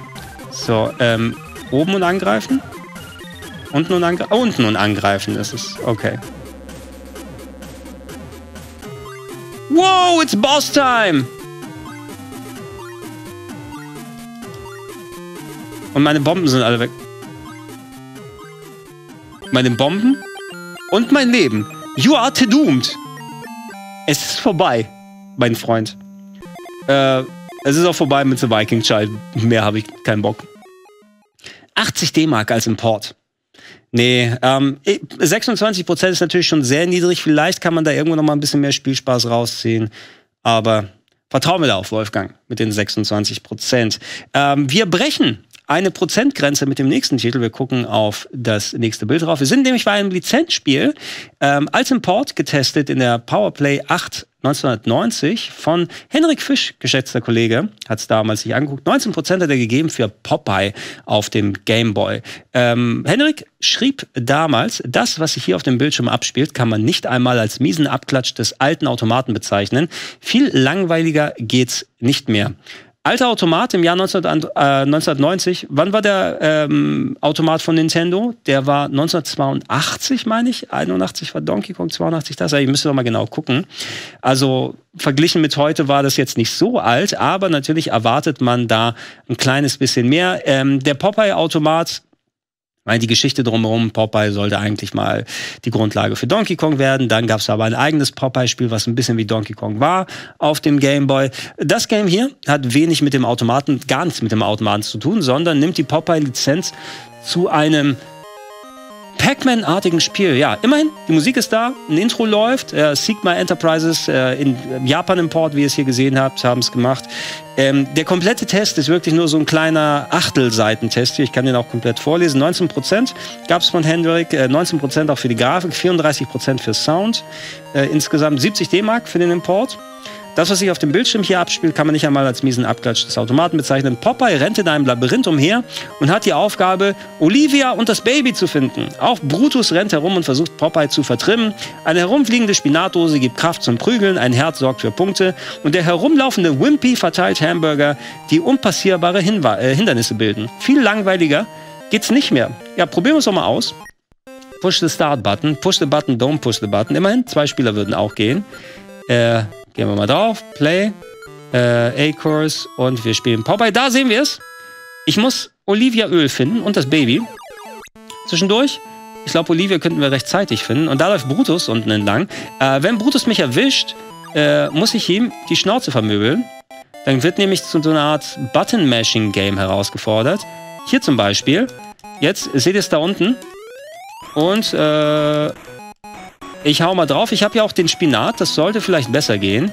So, ähm, oben und angreifen. Unten und angreifen. Oh, unten und angreifen ist es. Okay. Wow, it's boss time! Und meine Bomben sind alle weg. Meine Bomben und mein Leben. You are doomed. Es ist vorbei. mein Freund. Äh, es ist auch vorbei mit The Viking Child. Mehr habe ich keinen Bock. 80 D-Mark als Import. Nee, ähm, 26% ist natürlich schon sehr niedrig. Vielleicht kann man da irgendwo noch mal ein bisschen mehr Spielspaß rausziehen. Aber vertrauen wir da auf Wolfgang mit den 26%. Ähm, wir brechen eine Prozentgrenze mit dem nächsten Titel. Wir gucken auf das nächste Bild drauf. Wir sind nämlich bei einem Lizenzspiel ähm, als Import getestet in der Powerplay 8 1990 von Henrik Fisch, geschätzter Kollege, hat es damals sich angeguckt. 19 Prozent hat er gegeben für Popeye auf dem Game Boy. Ähm, Henrik schrieb damals, das, was sich hier auf dem Bildschirm abspielt, kann man nicht einmal als miesen Abklatsch des alten Automaten bezeichnen. Viel langweiliger geht's nicht mehr. Alter Automat im Jahr 19, äh, 1990. Wann war der ähm, Automat von Nintendo? Der war 1982, meine ich. 81 war Donkey Kong, 82 das. Ich müsste noch mal genau gucken. Also verglichen mit heute war das jetzt nicht so alt, aber natürlich erwartet man da ein kleines bisschen mehr. Ähm, der Popeye-Automat weil die Geschichte drumherum, Popeye sollte eigentlich mal die Grundlage für Donkey Kong werden. Dann gab es aber ein eigenes Popeye-Spiel, was ein bisschen wie Donkey Kong war, auf dem Game Boy. Das Game hier hat wenig mit dem Automaten, gar nichts mit dem Automaten zu tun, sondern nimmt die Popeye-Lizenz zu einem Pac-Man-artigen Spiel. Ja, immerhin, die Musik ist da, ein Intro läuft. Äh, Sigma Enterprises äh, in Japan-Import, wie ihr es hier gesehen habt, haben es gemacht. Ähm, der komplette Test ist wirklich nur so ein kleiner Achtelseitentest hier. Ich kann den auch komplett vorlesen. 19% gab es von Hendrik, äh, 19% auch für die Grafik, 34% für Sound. Äh, insgesamt 70 D-Mark für den Import. Das, was sich auf dem Bildschirm hier abspielt, kann man nicht einmal als miesen Abklatsch des Automaten bezeichnen. Popeye rennt in einem Labyrinth umher und hat die Aufgabe, Olivia und das Baby zu finden. Auch Brutus rennt herum und versucht Popeye zu vertrimmen. Eine herumfliegende Spinatdose gibt Kraft zum Prügeln, ein Herz sorgt für Punkte und der herumlaufende Wimpy verteilt Hamburger, die unpassierbare Hinwa äh, Hindernisse bilden. Viel langweiliger geht's nicht mehr. Ja, probieren wir es doch mal aus. Push the Start Button, push the button, don't push the button. Immerhin, zwei Spieler würden auch gehen. Äh, Gehen wir mal drauf. Play. Äh, A-Course. Und wir spielen Popeye. Da sehen wir es. Ich muss Olivia Öl finden und das Baby. Zwischendurch. Ich glaube, Olivia könnten wir rechtzeitig finden. Und da läuft Brutus unten entlang. Äh, wenn Brutus mich erwischt, äh, muss ich ihm die Schnauze vermöbeln. Dann wird nämlich zu so einer Art Button-Mashing-Game herausgefordert. Hier zum Beispiel. Jetzt seht ihr es da unten. Und äh, ich hau mal drauf. Ich habe ja auch den Spinat. Das sollte vielleicht besser gehen.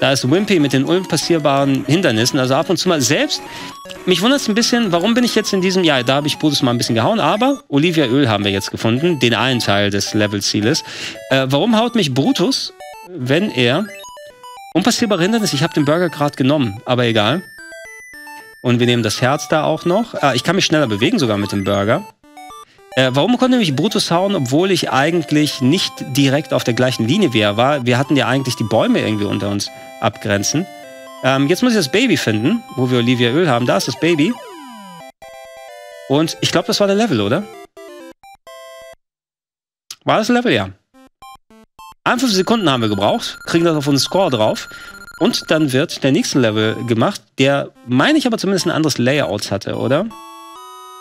Da ist Wimpy mit den unpassierbaren Hindernissen. Also ab und zu mal selbst. Mich wundert es ein bisschen, warum bin ich jetzt in diesem... Ja, da habe ich Brutus mal ein bisschen gehauen. Aber Olivia Öl haben wir jetzt gefunden. Den einen Teil des Level-Zieles. Äh, warum haut mich Brutus, wenn er... Unpassierbare Hindernisse? Ich habe den Burger gerade genommen. Aber egal. Und wir nehmen das Herz da auch noch. Ah, ich kann mich schneller bewegen sogar mit dem Burger. Äh, warum konnte mich Brutus hauen, obwohl ich eigentlich nicht direkt auf der gleichen Linie wie er war? Wir hatten ja eigentlich die Bäume irgendwie unter uns abgrenzen. Ähm, jetzt muss ich das Baby finden, wo wir Olivia Öl haben. Da ist das Baby. Und ich glaube, das war der Level, oder? War das Level, ja. 51 Sekunden haben wir gebraucht, kriegen das auf unseren Score drauf. Und dann wird der nächste Level gemacht, der, meine ich aber zumindest ein anderes Layout hatte, oder?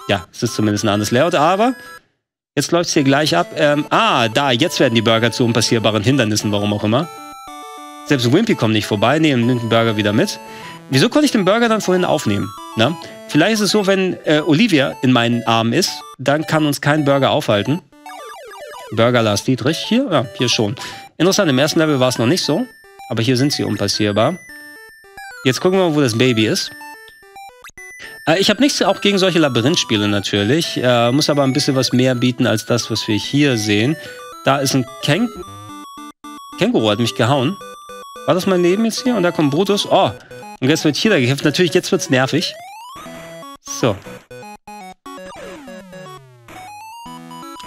Ja, es ist zumindest ein anderes Layout, aber jetzt läuft es hier gleich ab. Ähm, ah, da, jetzt werden die Burger zu unpassierbaren Hindernissen, warum auch immer. Selbst Wimpy kommt nicht vorbei, nehmen den Burger wieder mit. Wieso konnte ich den Burger dann vorhin aufnehmen? Na? Vielleicht ist es so, wenn äh, Olivia in meinen Armen ist, dann kann uns kein Burger aufhalten. Burger Lars Dietrich, hier? Ja, hier schon. Interessant, im ersten Level war es noch nicht so, aber hier sind sie unpassierbar. Jetzt gucken wir mal, wo das Baby ist. Äh, ich habe nichts auch gegen solche Labyrinthspiele natürlich, äh, muss aber ein bisschen was mehr bieten als das, was wir hier sehen. Da ist ein Käng Känguru, hat mich gehauen. War das mein Leben jetzt hier? Und da kommt Brutus. Oh, und jetzt wird hier da gekämpft. Natürlich, jetzt wird's nervig. So.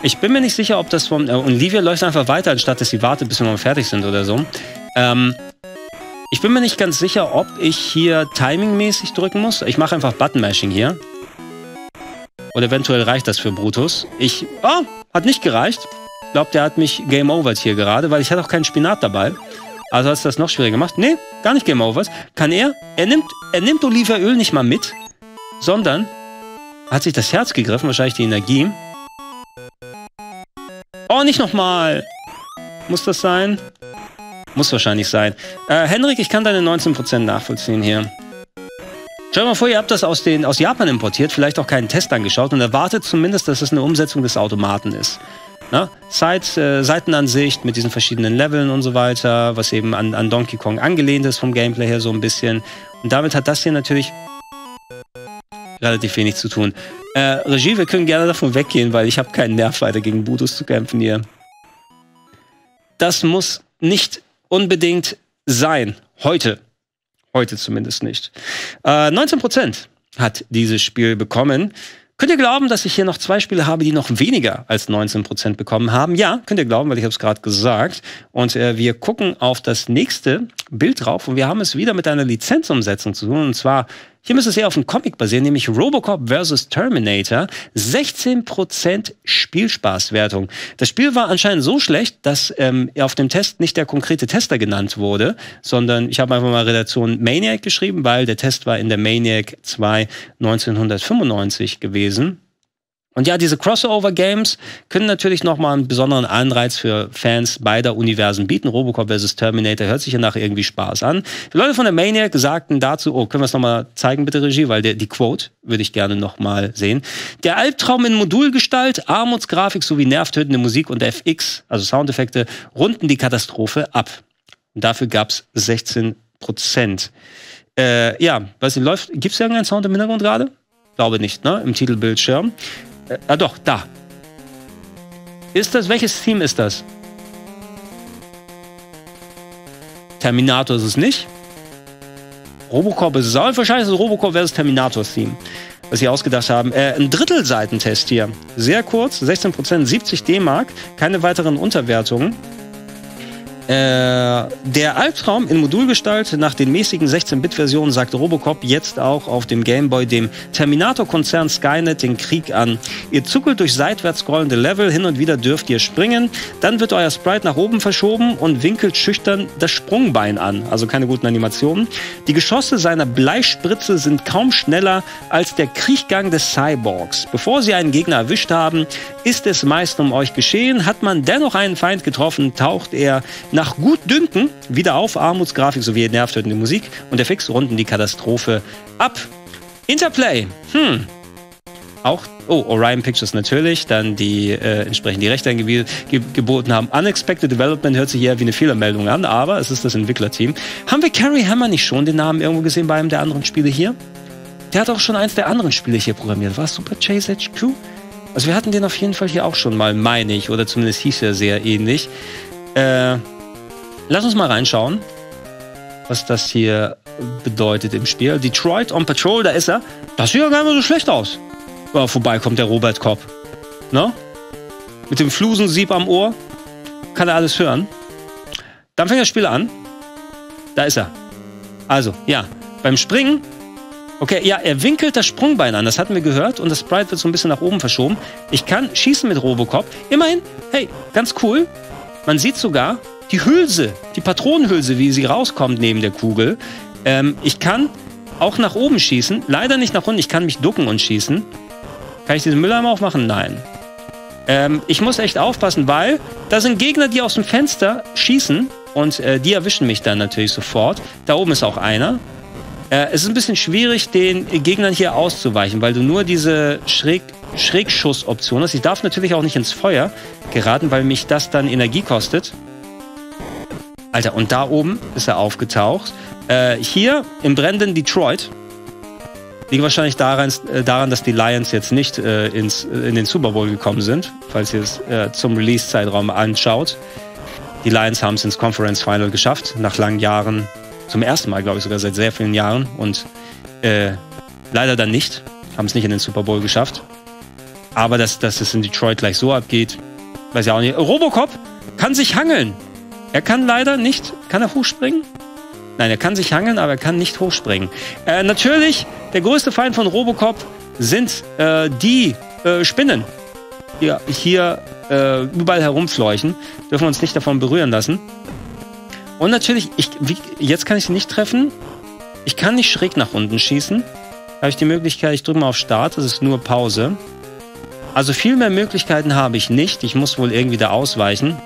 Ich bin mir nicht sicher, ob das vom... Äh, und Livia läuft einfach weiter, anstatt dass sie wartet, bis wir mal fertig sind oder so. Ähm, ich bin mir nicht ganz sicher, ob ich hier timingmäßig drücken muss. Ich mache einfach Button-Mashing hier. Oder eventuell reicht das für Brutus. Ich... Oh, hat nicht gereicht. Ich glaube, der hat mich Game Overt hier gerade, weil ich hatte auch keinen Spinat dabei. Also hat es das noch schwieriger gemacht. Nee, gar nicht Game Overs. Kann er... Er nimmt, er nimmt Olivenöl nicht mal mit, sondern hat sich das Herz gegriffen, wahrscheinlich die Energie. Oh, nicht nochmal. Muss das sein? Muss wahrscheinlich sein. Äh, Henrik, ich kann deine 19% nachvollziehen hier. Stell dir mal vor, ihr habt das aus, den, aus Japan importiert, vielleicht auch keinen Test angeschaut und erwartet zumindest, dass es eine Umsetzung des Automaten ist. Na? Seit, äh, Seitenansicht mit diesen verschiedenen Leveln und so weiter, was eben an, an Donkey Kong angelehnt ist vom Gameplay her so ein bisschen. Und damit hat das hier natürlich relativ wenig zu tun. Äh, Regie, wir können gerne davon weggehen, weil ich habe keinen Nerv weiter gegen Budos zu kämpfen hier. Das muss nicht unbedingt sein. Heute. Heute zumindest nicht. Äh, 19% hat dieses Spiel bekommen. Könnt ihr glauben, dass ich hier noch zwei Spiele habe, die noch weniger als 19% bekommen haben? Ja, könnt ihr glauben, weil ich habe es gerade gesagt. Und äh, wir gucken auf das nächste Bild drauf und wir haben es wieder mit einer Lizenzumsetzung zu tun. Und zwar hier müsste es eher auf einem Comic basieren, nämlich Robocop vs. Terminator. 16% Spielspaßwertung. Das Spiel war anscheinend so schlecht, dass ähm, auf dem Test nicht der konkrete Tester genannt wurde, sondern ich habe einfach mal Redaktion Maniac geschrieben, weil der Test war in der Maniac 2 1995 gewesen. Und ja, diese Crossover-Games können natürlich nochmal einen besonderen Anreiz für Fans beider Universen bieten. Robocop vs. Terminator hört sich ja nach irgendwie Spaß an. Die Leute von der Maniac sagten dazu, oh, können wir es nochmal zeigen, bitte Regie, weil der, die Quote würde ich gerne nochmal sehen. Der Albtraum in Modulgestalt, Armutsgrafik sowie nervtötende Musik und FX, also Soundeffekte, runden die Katastrophe ab. Und dafür gab es 16 Prozent. Äh, ja, was läuft, gibt es irgendeinen Sound im Hintergrund gerade? Glaube nicht, ne? Im Titelbildschirm. Äh, ah doch, da. Ist das, welches Team ist das? Terminator ist es nicht. Robocop ist es auch. Wahrscheinlich ist es Robocop versus Terminators Team, was sie ausgedacht haben. Äh, ein Drittelseitentest hier. Sehr kurz, 16%, 70 D-Mark. Keine weiteren Unterwertungen. Äh, der Albtraum in Modulgestalt nach den mäßigen 16-Bit-Versionen sagt Robocop jetzt auch auf dem Gameboy dem Terminator-Konzern Skynet den Krieg an. Ihr zuckelt durch seitwärts scrollende Level, hin und wieder dürft ihr springen, dann wird euer Sprite nach oben verschoben und winkelt schüchtern das Sprungbein an, also keine guten Animationen. Die Geschosse seiner Bleispritze sind kaum schneller als der Kriechgang des Cyborgs. Bevor sie einen Gegner erwischt haben, ist es meist um euch geschehen, hat man dennoch einen Feind getroffen, taucht er nach Gutdünken wieder auf Armutsgrafik sowie nervtötende Musik und der Fix runden die Katastrophe ab. Interplay. Hm. Auch, oh, Orion Pictures natürlich, dann die äh, entsprechend die Rechte ge geboten haben. Unexpected Development hört sich eher wie eine Fehlermeldung an, aber es ist das Entwicklerteam. Haben wir Carrie Hammer nicht schon den Namen irgendwo gesehen bei einem der anderen Spiele hier? Der hat auch schon eins der anderen Spiele hier programmiert. War es Super Chase HQ? Also wir hatten den auf jeden Fall hier auch schon mal, meine ich, oder zumindest hieß er sehr ähnlich. Äh, Lass uns mal reinschauen, was das hier bedeutet im Spiel. Detroit on Patrol, da ist er. Das sieht ja gar nicht so schlecht aus. Ja, vorbei kommt der Robert Kopp. Ne? Mit dem Flusensieb am Ohr kann er alles hören. Dann fängt das Spiel an. Da ist er. Also, ja, beim Springen. Okay, ja, er winkelt das Sprungbein an, das hatten wir gehört, und das Sprite wird so ein bisschen nach oben verschoben. Ich kann schießen mit Robocop. Immerhin, hey, ganz cool. Man sieht sogar, die Hülse, die Patronenhülse, wie sie rauskommt neben der Kugel. Ähm, ich kann auch nach oben schießen, leider nicht nach unten. Ich kann mich ducken und schießen. Kann ich diesen Mülleimer aufmachen? Nein. Ähm, ich muss echt aufpassen, weil da sind Gegner, die aus dem Fenster schießen und äh, die erwischen mich dann natürlich sofort. Da oben ist auch einer. Äh, es ist ein bisschen schwierig, den Gegnern hier auszuweichen, weil du nur diese Schräg Schrägschussoption hast. Ich darf natürlich auch nicht ins Feuer geraten, weil mich das dann Energie kostet. Alter, und da oben ist er aufgetaucht. Äh, hier im brennenden Detroit liegt wahrscheinlich daran, äh, daran, dass die Lions jetzt nicht äh, ins, äh, in den Super Bowl gekommen sind, falls ihr es äh, zum Release-Zeitraum anschaut. Die Lions haben es ins Conference Final geschafft, nach langen Jahren. Zum ersten Mal, glaube ich, sogar seit sehr vielen Jahren. Und äh, leider dann nicht. Haben es nicht in den Super Bowl geschafft. Aber dass, dass es in Detroit gleich so abgeht, weiß ich auch nicht. Robocop kann sich hangeln. Er kann leider nicht. Kann er hochspringen? Nein, er kann sich hangeln, aber er kann nicht hochspringen. Äh, natürlich, der größte Feind von Robocop sind äh, die äh, Spinnen, die hier äh, überall herumfleuchen. Dürfen wir uns nicht davon berühren lassen. Und natürlich, ich, wie, jetzt kann ich sie nicht treffen. Ich kann nicht schräg nach unten schießen. Da habe ich die Möglichkeit, ich drücke mal auf Start, das ist nur Pause. Also viel mehr Möglichkeiten habe ich nicht. Ich muss wohl irgendwie da ausweichen.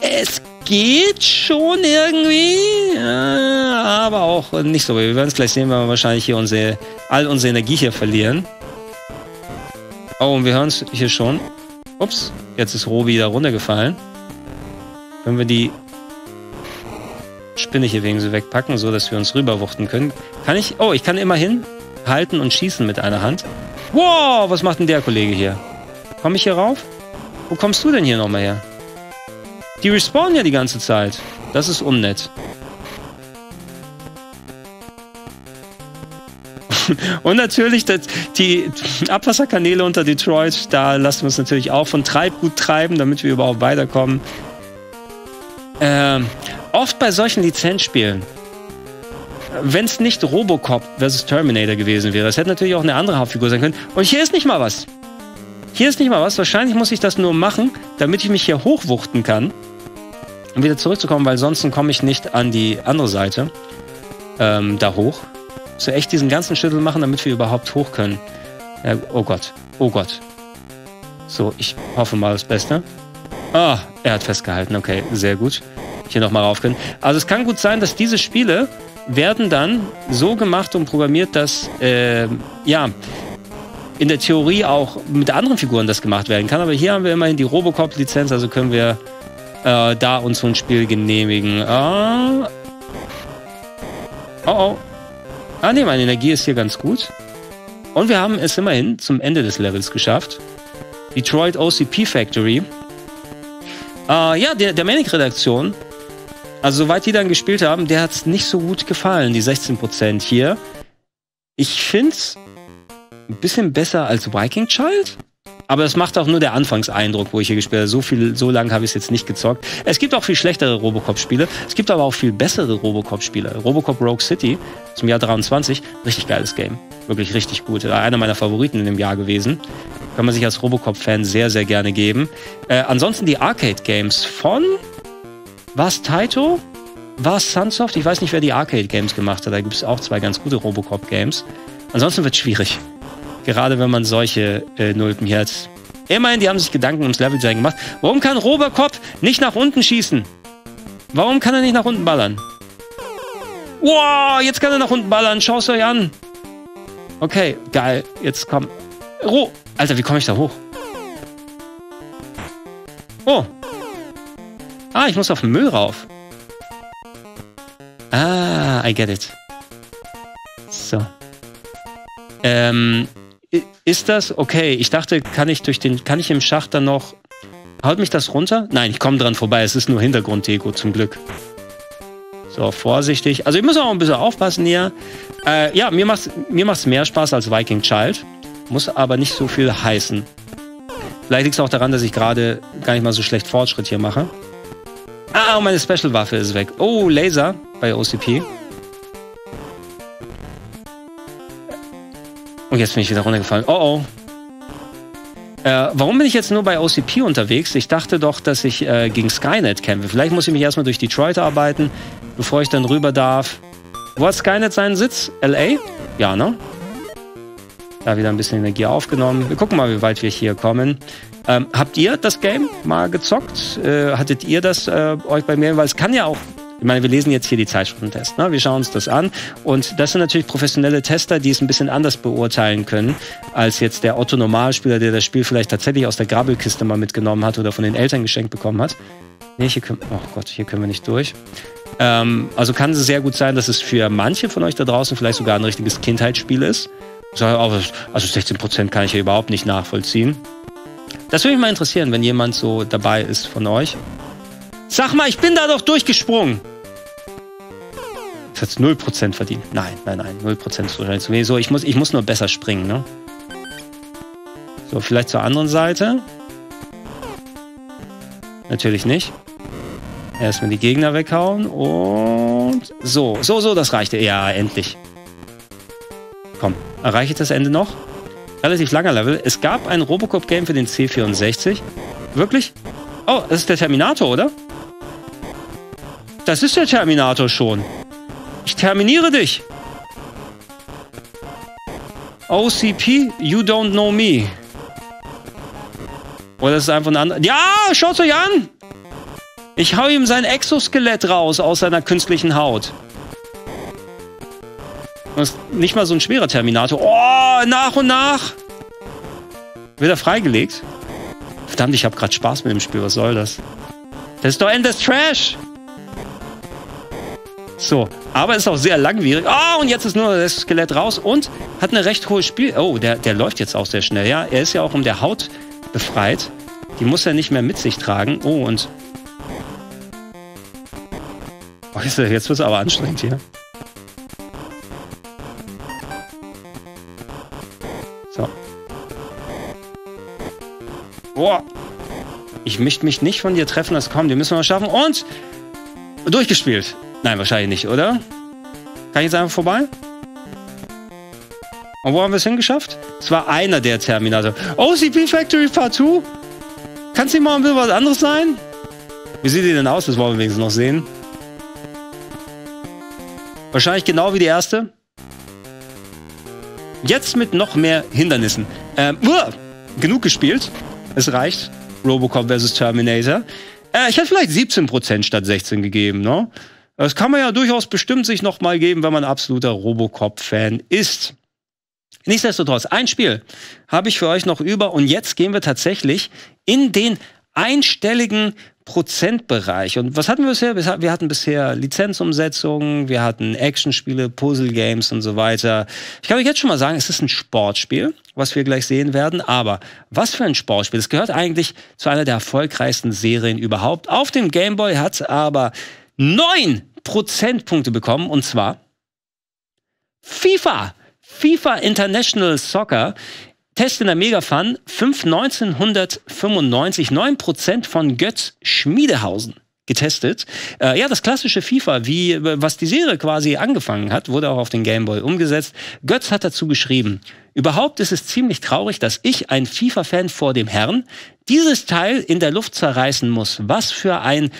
Es geht schon irgendwie, aber auch nicht so. Wir werden es gleich sehen, weil wir wahrscheinlich hier unsere, all unsere Energie hier verlieren. Oh, und wir hören es hier schon. Ups, jetzt ist Robi da runtergefallen. Können wir die Spinne hier wegen so wegpacken, so dass wir uns rüberwuchten können. Kann ich? Oh, ich kann immerhin halten und schießen mit einer Hand. Wow, was macht denn der Kollege hier? Komme ich hier rauf? Wo kommst du denn hier nochmal her? Die respawnen ja die ganze Zeit. Das ist unnett. Und natürlich das, die Abwasserkanäle unter Detroit, da lassen wir uns natürlich auch von Treibgut treiben, damit wir überhaupt weiterkommen. Ähm, oft bei solchen Lizenzspielen, wenn es nicht Robocop vs. Terminator gewesen wäre, es hätte natürlich auch eine andere Hauptfigur sein können. Und hier ist nicht mal was. Hier ist nicht mal was. Wahrscheinlich muss ich das nur machen, damit ich mich hier hochwuchten kann. Um wieder zurückzukommen, weil sonst komme ich nicht an die andere Seite. Ähm, da hoch. So echt diesen ganzen Schüttel machen, damit wir überhaupt hoch können. Ja, oh Gott. Oh Gott. So, ich hoffe mal das Beste. Ah, er hat festgehalten. Okay, sehr gut. Hier nochmal rauf können. Also es kann gut sein, dass diese Spiele werden dann so gemacht und programmiert, dass äh, ja in der Theorie auch mit anderen Figuren das gemacht werden kann. Aber hier haben wir immerhin die Robocop-Lizenz, also können wir äh, da uns so ein Spiel genehmigen. Ah. Oh oh. Ah ne, meine Energie ist hier ganz gut. Und wir haben es immerhin zum Ende des Levels geschafft. Detroit OCP Factory. Äh, ja, der, der Manic-Redaktion also soweit die dann gespielt haben, der hat es nicht so gut gefallen, die 16% hier. Ich finde ein bisschen besser als Viking Child. Aber es macht auch nur der Anfangseindruck, wo ich hier gespielt habe. So viel, so lange habe ich es jetzt nicht gezockt. Es gibt auch viel schlechtere Robocop-Spiele. Es gibt aber auch viel bessere Robocop-Spiele. Robocop Rogue City zum Jahr 23, richtig geiles Game. Wirklich richtig gut. Einer meiner Favoriten in dem Jahr gewesen. Kann man sich als Robocop-Fan sehr, sehr gerne geben. Äh, ansonsten die Arcade-Games von war es Taito? War es Sunsoft? Ich weiß nicht, wer die Arcade-Games gemacht hat. Da gibt es auch zwei ganz gute Robocop-Games. Ansonsten wird es schwierig. Gerade wenn man solche äh, Nulpen hier hat. Immerhin, die haben sich Gedanken ums Leveldesign gemacht. Warum kann Robocop nicht nach unten schießen? Warum kann er nicht nach unten ballern? Wow, jetzt kann er nach unten ballern. Schau es euch an. Okay, geil. Jetzt komm. Ro Alter, wie komme ich da hoch? Oh, Ah, ich muss auf den Müll rauf. Ah, I get it. So. Ähm, ist das okay? Ich dachte, kann ich durch den, kann ich im Schacht dann noch, haut mich das runter? Nein, ich komme dran vorbei. Es ist nur Hintergrunddeko, zum Glück. So, vorsichtig. Also ich muss auch ein bisschen aufpassen hier. Äh, ja, mir macht's, mir macht's mehr Spaß als Viking Child. Muss aber nicht so viel heißen. Vielleicht liegt es auch daran, dass ich gerade gar nicht mal so schlecht Fortschritt hier mache. Ah, meine Special-Waffe ist weg. Oh, Laser bei OCP. Und jetzt bin ich wieder runtergefallen. Oh, oh. Äh, warum bin ich jetzt nur bei OCP unterwegs? Ich dachte doch, dass ich äh, gegen Skynet kämpfe. Vielleicht muss ich mich erstmal durch Detroit arbeiten, bevor ich dann rüber darf. Wo hat Skynet seinen Sitz? LA? Ja, ne? Da wieder ein bisschen Energie aufgenommen. Wir gucken mal, wie weit wir hier kommen. Ähm, habt ihr das Game mal gezockt? Äh, hattet ihr das äh, euch bei mir? Weil es kann ja auch ich meine, wir lesen jetzt hier die Zeitschriftentests. Ne? Wir schauen uns das an. Und das sind natürlich professionelle Tester, die es ein bisschen anders beurteilen können, als jetzt der Otto-Normalspieler, der das Spiel vielleicht tatsächlich aus der Grabbelkiste mal mitgenommen hat oder von den Eltern geschenkt bekommen hat. Nee, hier können, oh Gott, hier können wir nicht durch. Ähm, also kann es sehr gut sein, dass es für manche von euch da draußen vielleicht sogar ein richtiges Kindheitsspiel ist. Also 16% kann ich ja überhaupt nicht nachvollziehen. Das würde mich mal interessieren, wenn jemand so dabei ist von euch. Sag mal, ich bin da doch durchgesprungen. Hat 0% verdient. Nein, nein, nein. 0% ist wahrscheinlich. So, ich muss, ich muss nur besser springen, ne? So, vielleicht zur anderen Seite. Natürlich nicht. Erstmal die Gegner weghauen und so, so, so, das reichte. Ja, endlich. Komm, erreiche ich das Ende noch? relativ langer Level. Es gab ein Robocop-Game für den C64. Wirklich? Oh, das ist der Terminator, oder? Das ist der Terminator schon. Ich terminiere dich. OCP, you don't know me. Oder ist es einfach ein anderer? Ja, schaut euch an! Ich hau ihm sein Exoskelett raus aus seiner künstlichen Haut. Das ist nicht mal so ein schwerer Terminator. Oh, nach und nach. Wird er freigelegt? Verdammt, ich habe gerade Spaß mit dem Spiel. Was soll das? Das ist doch Endless Trash. So, aber ist auch sehr langwierig. Oh, und jetzt ist nur das Skelett raus und hat eine recht hohe Spiel... Oh, der, der läuft jetzt auch sehr schnell, ja. Er ist ja auch um der Haut befreit. Die muss er nicht mehr mit sich tragen. Oh, und... Oh, jetzt wird es aber anstrengend hier. So. Boah. Ich möchte mich nicht von dir treffen, das kommt. Die müssen wir schaffen. Und durchgespielt. Nein, wahrscheinlich nicht, oder? Kann ich jetzt einfach vorbei? Und wo haben wir es hingeschafft? Es war einer der Terminator. OCP Factory Part 2? Kann es nicht mal ein bisschen was anderes sein? Wie sieht die denn aus? Das wollen wir wenigstens noch sehen. Wahrscheinlich genau wie die erste. Jetzt mit noch mehr Hindernissen. Ähm, uh, genug gespielt. Es reicht. Robocop vs. Terminator. Äh, ich hätte vielleicht 17% statt 16 gegeben, ne? Das kann man ja durchaus bestimmt sich noch mal geben, wenn man absoluter Robocop-Fan ist. Nichtsdestotrotz, ein Spiel habe ich für euch noch über und jetzt gehen wir tatsächlich in den einstelligen Prozentbereich. Und was hatten wir bisher? Wir hatten bisher Lizenzumsetzungen, wir hatten Actionspiele, Puzzle-Games und so weiter. Ich kann euch jetzt schon mal sagen, es ist ein Sportspiel, was wir gleich sehen werden. Aber was für ein Sportspiel? Es gehört eigentlich zu einer der erfolgreichsten Serien überhaupt. Auf dem Game Boy hat aber neun Prozentpunkte bekommen und zwar FIFA. FIFA International Soccer. Test in der Megafun 5 1995, 9% von Götz Schmiedehausen getestet. Äh, ja, das klassische FIFA, wie was die Serie quasi angefangen hat, wurde auch auf den Gameboy umgesetzt. Götz hat dazu geschrieben: Überhaupt ist es ziemlich traurig, dass ich, ein FIFA-Fan vor dem Herrn, dieses Teil in der Luft zerreißen muss. Was für ein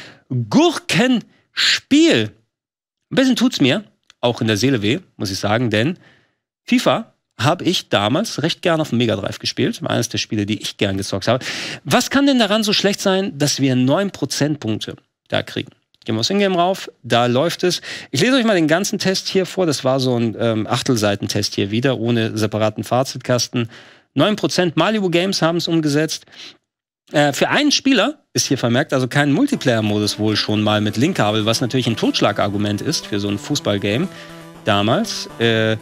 Gurkenspiel! Ein bisschen tut's mir, auch in der Seele weh, muss ich sagen, denn FIFA habe ich damals recht gern auf dem Mega Drive gespielt. War eines der Spiele, die ich gern gezockt habe. Was kann denn daran so schlecht sein, dass wir 9 Prozentpunkte da kriegen? Gehen wir aufs Ingame rauf, da läuft es. Ich lese euch mal den ganzen Test hier vor. Das war so ein ähm, Achtelseitentest hier wieder, ohne separaten Fazitkasten. 9% Malibu Games haben es umgesetzt. Äh, für einen Spieler ist hier vermerkt, also kein Multiplayer-Modus wohl schon mal mit Linkkabel, was natürlich ein Totschlagargument ist für so ein Fußballgame damals. Äh,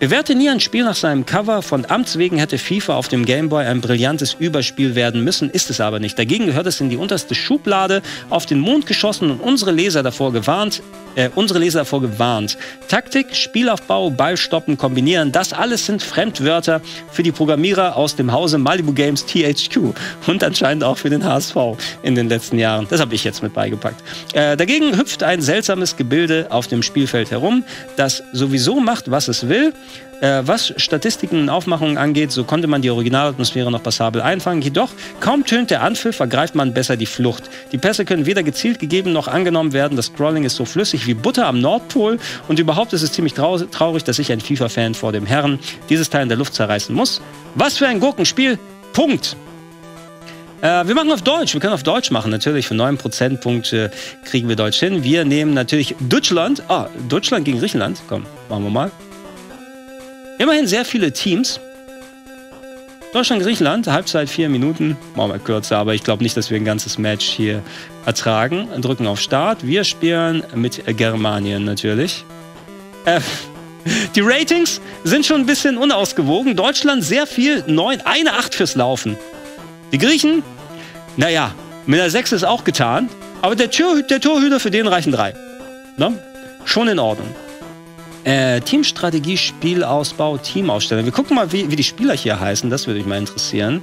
bewerte nie ein Spiel nach seinem Cover. Von Amts wegen hätte FIFA auf dem Gameboy ein brillantes Überspiel werden müssen, ist es aber nicht. Dagegen gehört es in die unterste Schublade, auf den Mond geschossen und unsere Leser davor gewarnt, äh, unsere Leser davor gewarnt. Taktik, Spielaufbau, Ballstoppen, kombinieren, das alles sind Fremdwörter für die Programmierer aus dem Hause Malibu Games THQ und anscheinend auch für den HSV in den letzten Jahren. Das habe ich jetzt mit beigepackt. Äh, dagegen hüpft ein seltsames Gebilde auf dem Spielfeld herum, das sowieso macht, was es will. Äh, was Statistiken und Aufmachungen angeht, so konnte man die Originalatmosphäre noch passabel einfangen. Jedoch, kaum tönt der Anpfiff, ergreift man besser die Flucht. Die Pässe können weder gezielt gegeben noch angenommen werden. Das Scrolling ist so flüssig wie Butter am Nordpol. Und überhaupt ist es ziemlich traurig, dass ich ein FIFA-Fan vor dem Herren dieses Teil in der Luft zerreißen muss. Was für ein Gurkenspiel! Punkt! Äh, wir machen auf Deutsch. Wir können auf Deutsch machen. Natürlich für 9 Prozentpunkte kriegen wir Deutsch hin. Wir nehmen natürlich Deutschland. Ah, Deutschland gegen Griechenland. Komm, machen wir mal. Immerhin sehr viele Teams. Deutschland, Griechenland, Halbzeit vier Minuten. Machen wir kürzer, aber ich glaube nicht, dass wir ein ganzes Match hier ertragen. Drücken auf Start. Wir spielen mit Germanien natürlich. Äh, die Ratings sind schon ein bisschen unausgewogen. Deutschland sehr viel, 9, eine 8 fürs Laufen. Die Griechen, naja, mit der 6 ist auch getan. Aber der, Tür, der Torhüter, für den reichen drei. Ne? Schon in Ordnung. Äh, Teamstrategie, Spielausbau, Teamausstellung. Wir gucken mal, wie, wie die Spieler hier heißen. Das würde mich mal interessieren.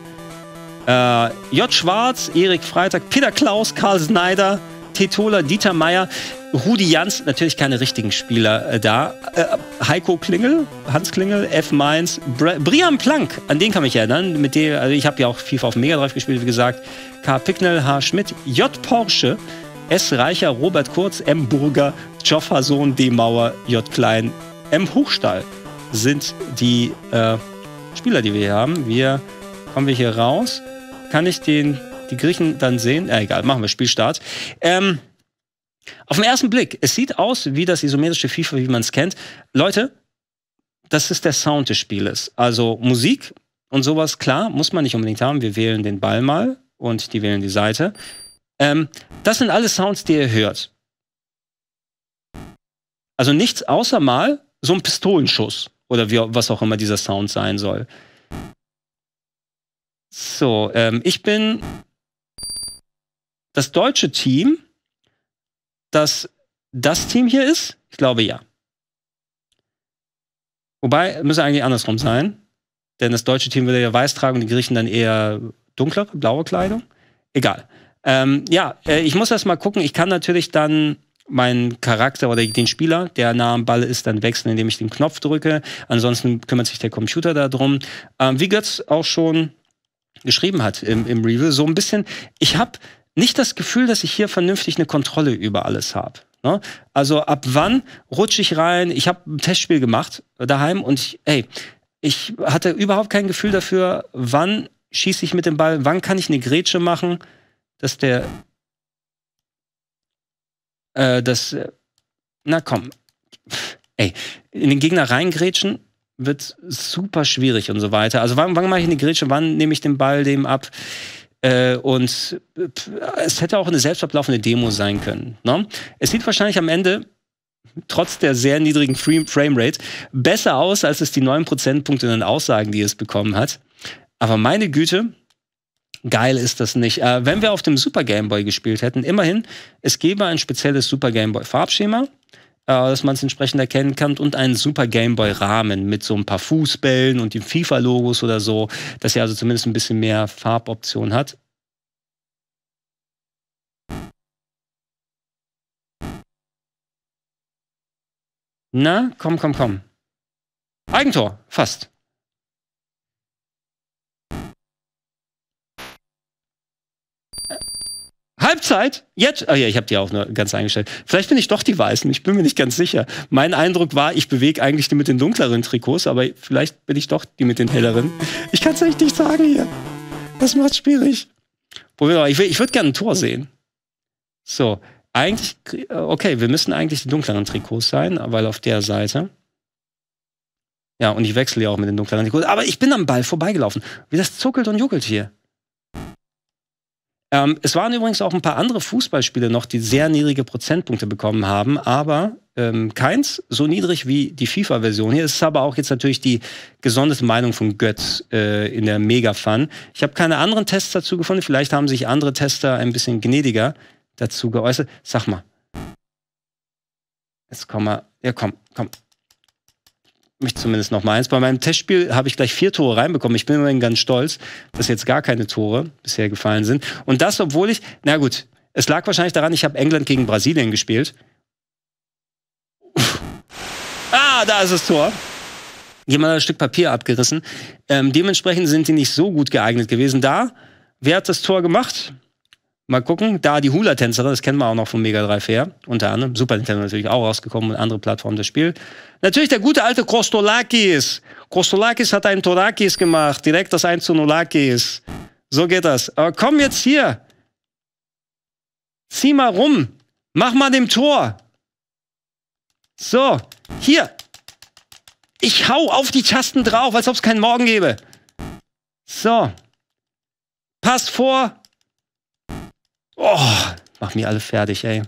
Äh, J. Schwarz, Erik Freitag, Peter Klaus, Karl Snyder, Tetola, Dieter Meier, Rudi Jans, natürlich keine richtigen Spieler äh, da. Äh, Heiko Klingel, Hans Klingel, F. Mainz, Br Brian Plank, an den kann ich erinnern. Mit dem, also ich habe ja auch FIFA auf Mega Drive gespielt, wie gesagt. K. Picknell, H. Schmidt, J. Porsche, S. Reicher, Robert Kurz, M. Burger, Jofferson, D. Mauer, J. Klein, M. Hochstall sind die äh, Spieler, die wir hier haben. Wir kommen wir hier raus. Kann ich den die Griechen dann sehen. Äh, egal, machen wir Spielstart. Ähm, auf den ersten Blick, es sieht aus wie das isometrische FIFA, wie man es kennt. Leute, das ist der Sound des Spieles. Also Musik und sowas, klar, muss man nicht unbedingt haben. Wir wählen den Ball mal und die wählen die Seite. Ähm, das sind alle Sounds, die ihr hört. Also nichts außer mal so ein Pistolenschuss oder wie, was auch immer dieser Sound sein soll. So, ähm, ich bin das deutsche Team, das das Team hier ist. Ich glaube ja. Wobei, müsste eigentlich andersrum sein. Denn das deutsche Team würde ja weiß tragen und die Griechen dann eher dunklere, blaue Kleidung. Egal. Ähm, ja, äh, ich muss erst mal gucken. Ich kann natürlich dann meinen Charakter oder den Spieler, der nah am Ball ist, dann wechseln, indem ich den Knopf drücke. Ansonsten kümmert sich der Computer darum. Ähm, wie Götz auch schon geschrieben hat im, im Review, so ein bisschen, ich habe nicht das Gefühl, dass ich hier vernünftig eine Kontrolle über alles habe. Ne? Also ab wann rutsche ich rein? Ich habe ein Testspiel gemacht daheim und ich, ey, ich hatte überhaupt kein Gefühl dafür, wann schieße ich mit dem Ball, wann kann ich eine Grätsche machen, dass der, äh, das, na komm, ey, in den Gegner reingrätschen wird super schwierig und so weiter. Also wann, wann mache ich eine Grätsche, wann nehme ich den Ball dem ab? Äh, und äh, es hätte auch eine selbstablaufende Demo sein können. Ne? Es sieht wahrscheinlich am Ende trotz der sehr niedrigen Framerate besser aus, als es die 9 Prozentpunkte in den Aussagen, die es bekommen hat. Aber meine Güte, geil ist das nicht. Äh, wenn wir auf dem Super Game Boy gespielt hätten, immerhin, es gäbe ein spezielles Super Game Boy Farbschema, dass man es entsprechend erkennen kann und einen Super Game Boy Rahmen mit so ein paar Fußbällen und den FIFA-Logos oder so, dass er also zumindest ein bisschen mehr Farboptionen hat. Na, komm, komm, komm. Eigentor, fast. Halbzeit? Jetzt? Ah ja, ich habe die auch nur ganz eingestellt. Vielleicht bin ich doch die Weißen, ich bin mir nicht ganz sicher. Mein Eindruck war, ich bewege eigentlich die mit den dunkleren Trikots, aber vielleicht bin ich doch die mit den helleren. Ich kann es echt nicht sagen hier. Das macht schwierig. Ich, ich würde gerne ein Tor sehen. So, eigentlich, okay, wir müssen eigentlich die dunkleren Trikots sein, weil auf der Seite. Ja, und ich wechsle ja auch mit den dunkleren Trikots. Aber ich bin am Ball vorbeigelaufen. Wie das zuckelt und juckelt hier. Ähm, es waren übrigens auch ein paar andere Fußballspiele noch, die sehr niedrige Prozentpunkte bekommen haben, aber ähm, keins so niedrig wie die FIFA-Version. Hier ist aber auch jetzt natürlich die gesonderte Meinung von Götz äh, in der Mega-Fun. Ich habe keine anderen Tests dazu gefunden. Vielleicht haben sich andere Tester ein bisschen gnädiger dazu geäußert. Sag mal. Jetzt komm mal. Ja, komm, komm mich zumindest noch mal eins. Bei meinem Testspiel habe ich gleich vier Tore reinbekommen. Ich bin immerhin ganz stolz, dass jetzt gar keine Tore bisher gefallen sind. Und das, obwohl ich, na gut, es lag wahrscheinlich daran, ich habe England gegen Brasilien gespielt. ah, da ist das Tor. Jemand hat ein Stück Papier abgerissen. Ähm, dementsprechend sind die nicht so gut geeignet gewesen. Da, wer hat das Tor gemacht? Mal gucken. Da die Hula-Tänzerin, das kennen wir auch noch von Mega 3 Fair, unter anderem. Super Nintendo natürlich auch rausgekommen und andere Plattformen des Spiels. Natürlich der gute alte Kostolakis. Kostolakis hat einen Torakis gemacht, direkt das 1 zu Nolakis. So geht das. Aber komm jetzt hier. Zieh mal rum. Mach mal dem Tor. So, hier. Ich hau auf die Tasten drauf, als ob es keinen Morgen gäbe. So. Pass vor, Oh, mach mir alle fertig, ey.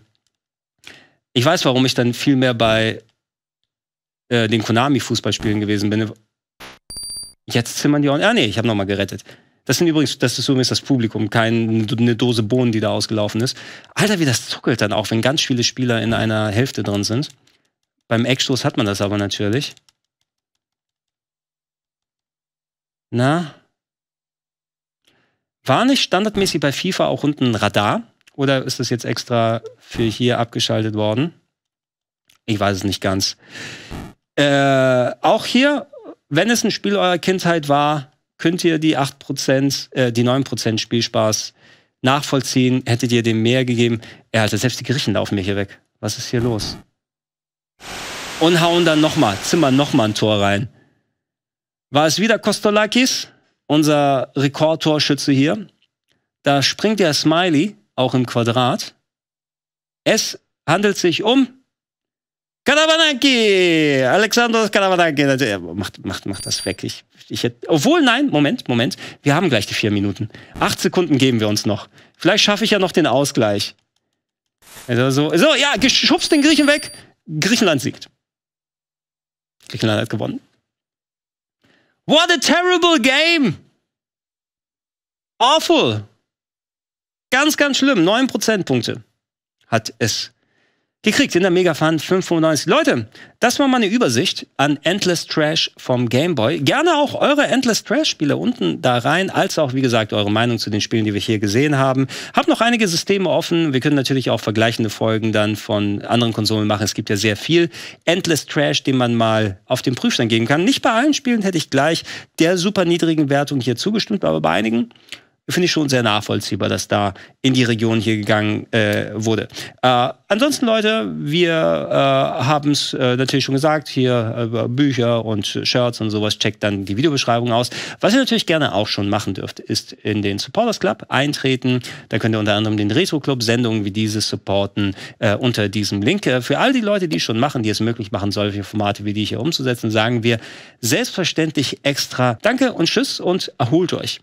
Ich weiß, warum ich dann viel mehr bei äh, den Konami-Fußballspielen gewesen bin. Jetzt zimmern die auch. Ah, nee, ich habe nochmal gerettet. Das sind übrigens, das ist übrigens das Publikum, keine Dose Bohnen, die da ausgelaufen ist. Alter, wie das zuckelt dann auch, wenn ganz viele Spieler in einer Hälfte drin sind. Beim Eckstoß hat man das aber natürlich. Na, war nicht standardmäßig bei FIFA auch unten ein Radar? Oder ist das jetzt extra für hier abgeschaltet worden? Ich weiß es nicht ganz. Äh, auch hier, wenn es ein Spiel eurer Kindheit war, könnt ihr die 8%, äh, die 9% Spielspaß nachvollziehen. Hättet ihr dem mehr gegeben? Ja, also selbst die Griechen laufen mir hier weg. Was ist hier los? Und hauen dann nochmal, zimmern nochmal ein Tor rein. War es wieder Kostolakis? Unser Rekordtorschütze hier. Da springt der Smiley auch im Quadrat. Es handelt sich um Karawanaki! Alexandros Karawanaki. Macht, macht, macht das weg. Ich, ich hätte, obwohl, nein, Moment, Moment. Wir haben gleich die vier Minuten. Acht Sekunden geben wir uns noch. Vielleicht schaffe ich ja noch den Ausgleich. Also so, so, ja, geschubst den Griechen weg. Griechenland siegt. Griechenland hat gewonnen. What a terrible game! Awful! Ganz, ganz schlimm. Neun Prozentpunkte hat es gekriegt in der Megafan 595. Leute, das war mal eine Übersicht an Endless Trash vom Game Boy. Gerne auch eure Endless Trash Spiele unten da rein, als auch, wie gesagt, eure Meinung zu den Spielen, die wir hier gesehen haben. Hab noch einige Systeme offen. Wir können natürlich auch vergleichende Folgen dann von anderen Konsolen machen. Es gibt ja sehr viel Endless Trash, den man mal auf den Prüfstand geben kann. Nicht bei allen Spielen hätte ich gleich der super niedrigen Wertung hier zugestimmt, aber bei einigen finde ich schon sehr nachvollziehbar, dass da in die Region hier gegangen äh, wurde. Äh, ansonsten, Leute, wir äh, haben es äh, natürlich schon gesagt, hier über Bücher und Shirts und sowas, checkt dann die Videobeschreibung aus. Was ihr natürlich gerne auch schon machen dürft, ist in den Supporters Club eintreten. Da könnt ihr unter anderem den Retro Club Sendungen wie diese supporten äh, unter diesem Link. Äh, für all die Leute, die schon machen, die es möglich machen, solche Formate wie die hier umzusetzen, sagen wir selbstverständlich extra Danke und Tschüss und erholt euch.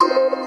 Thank you.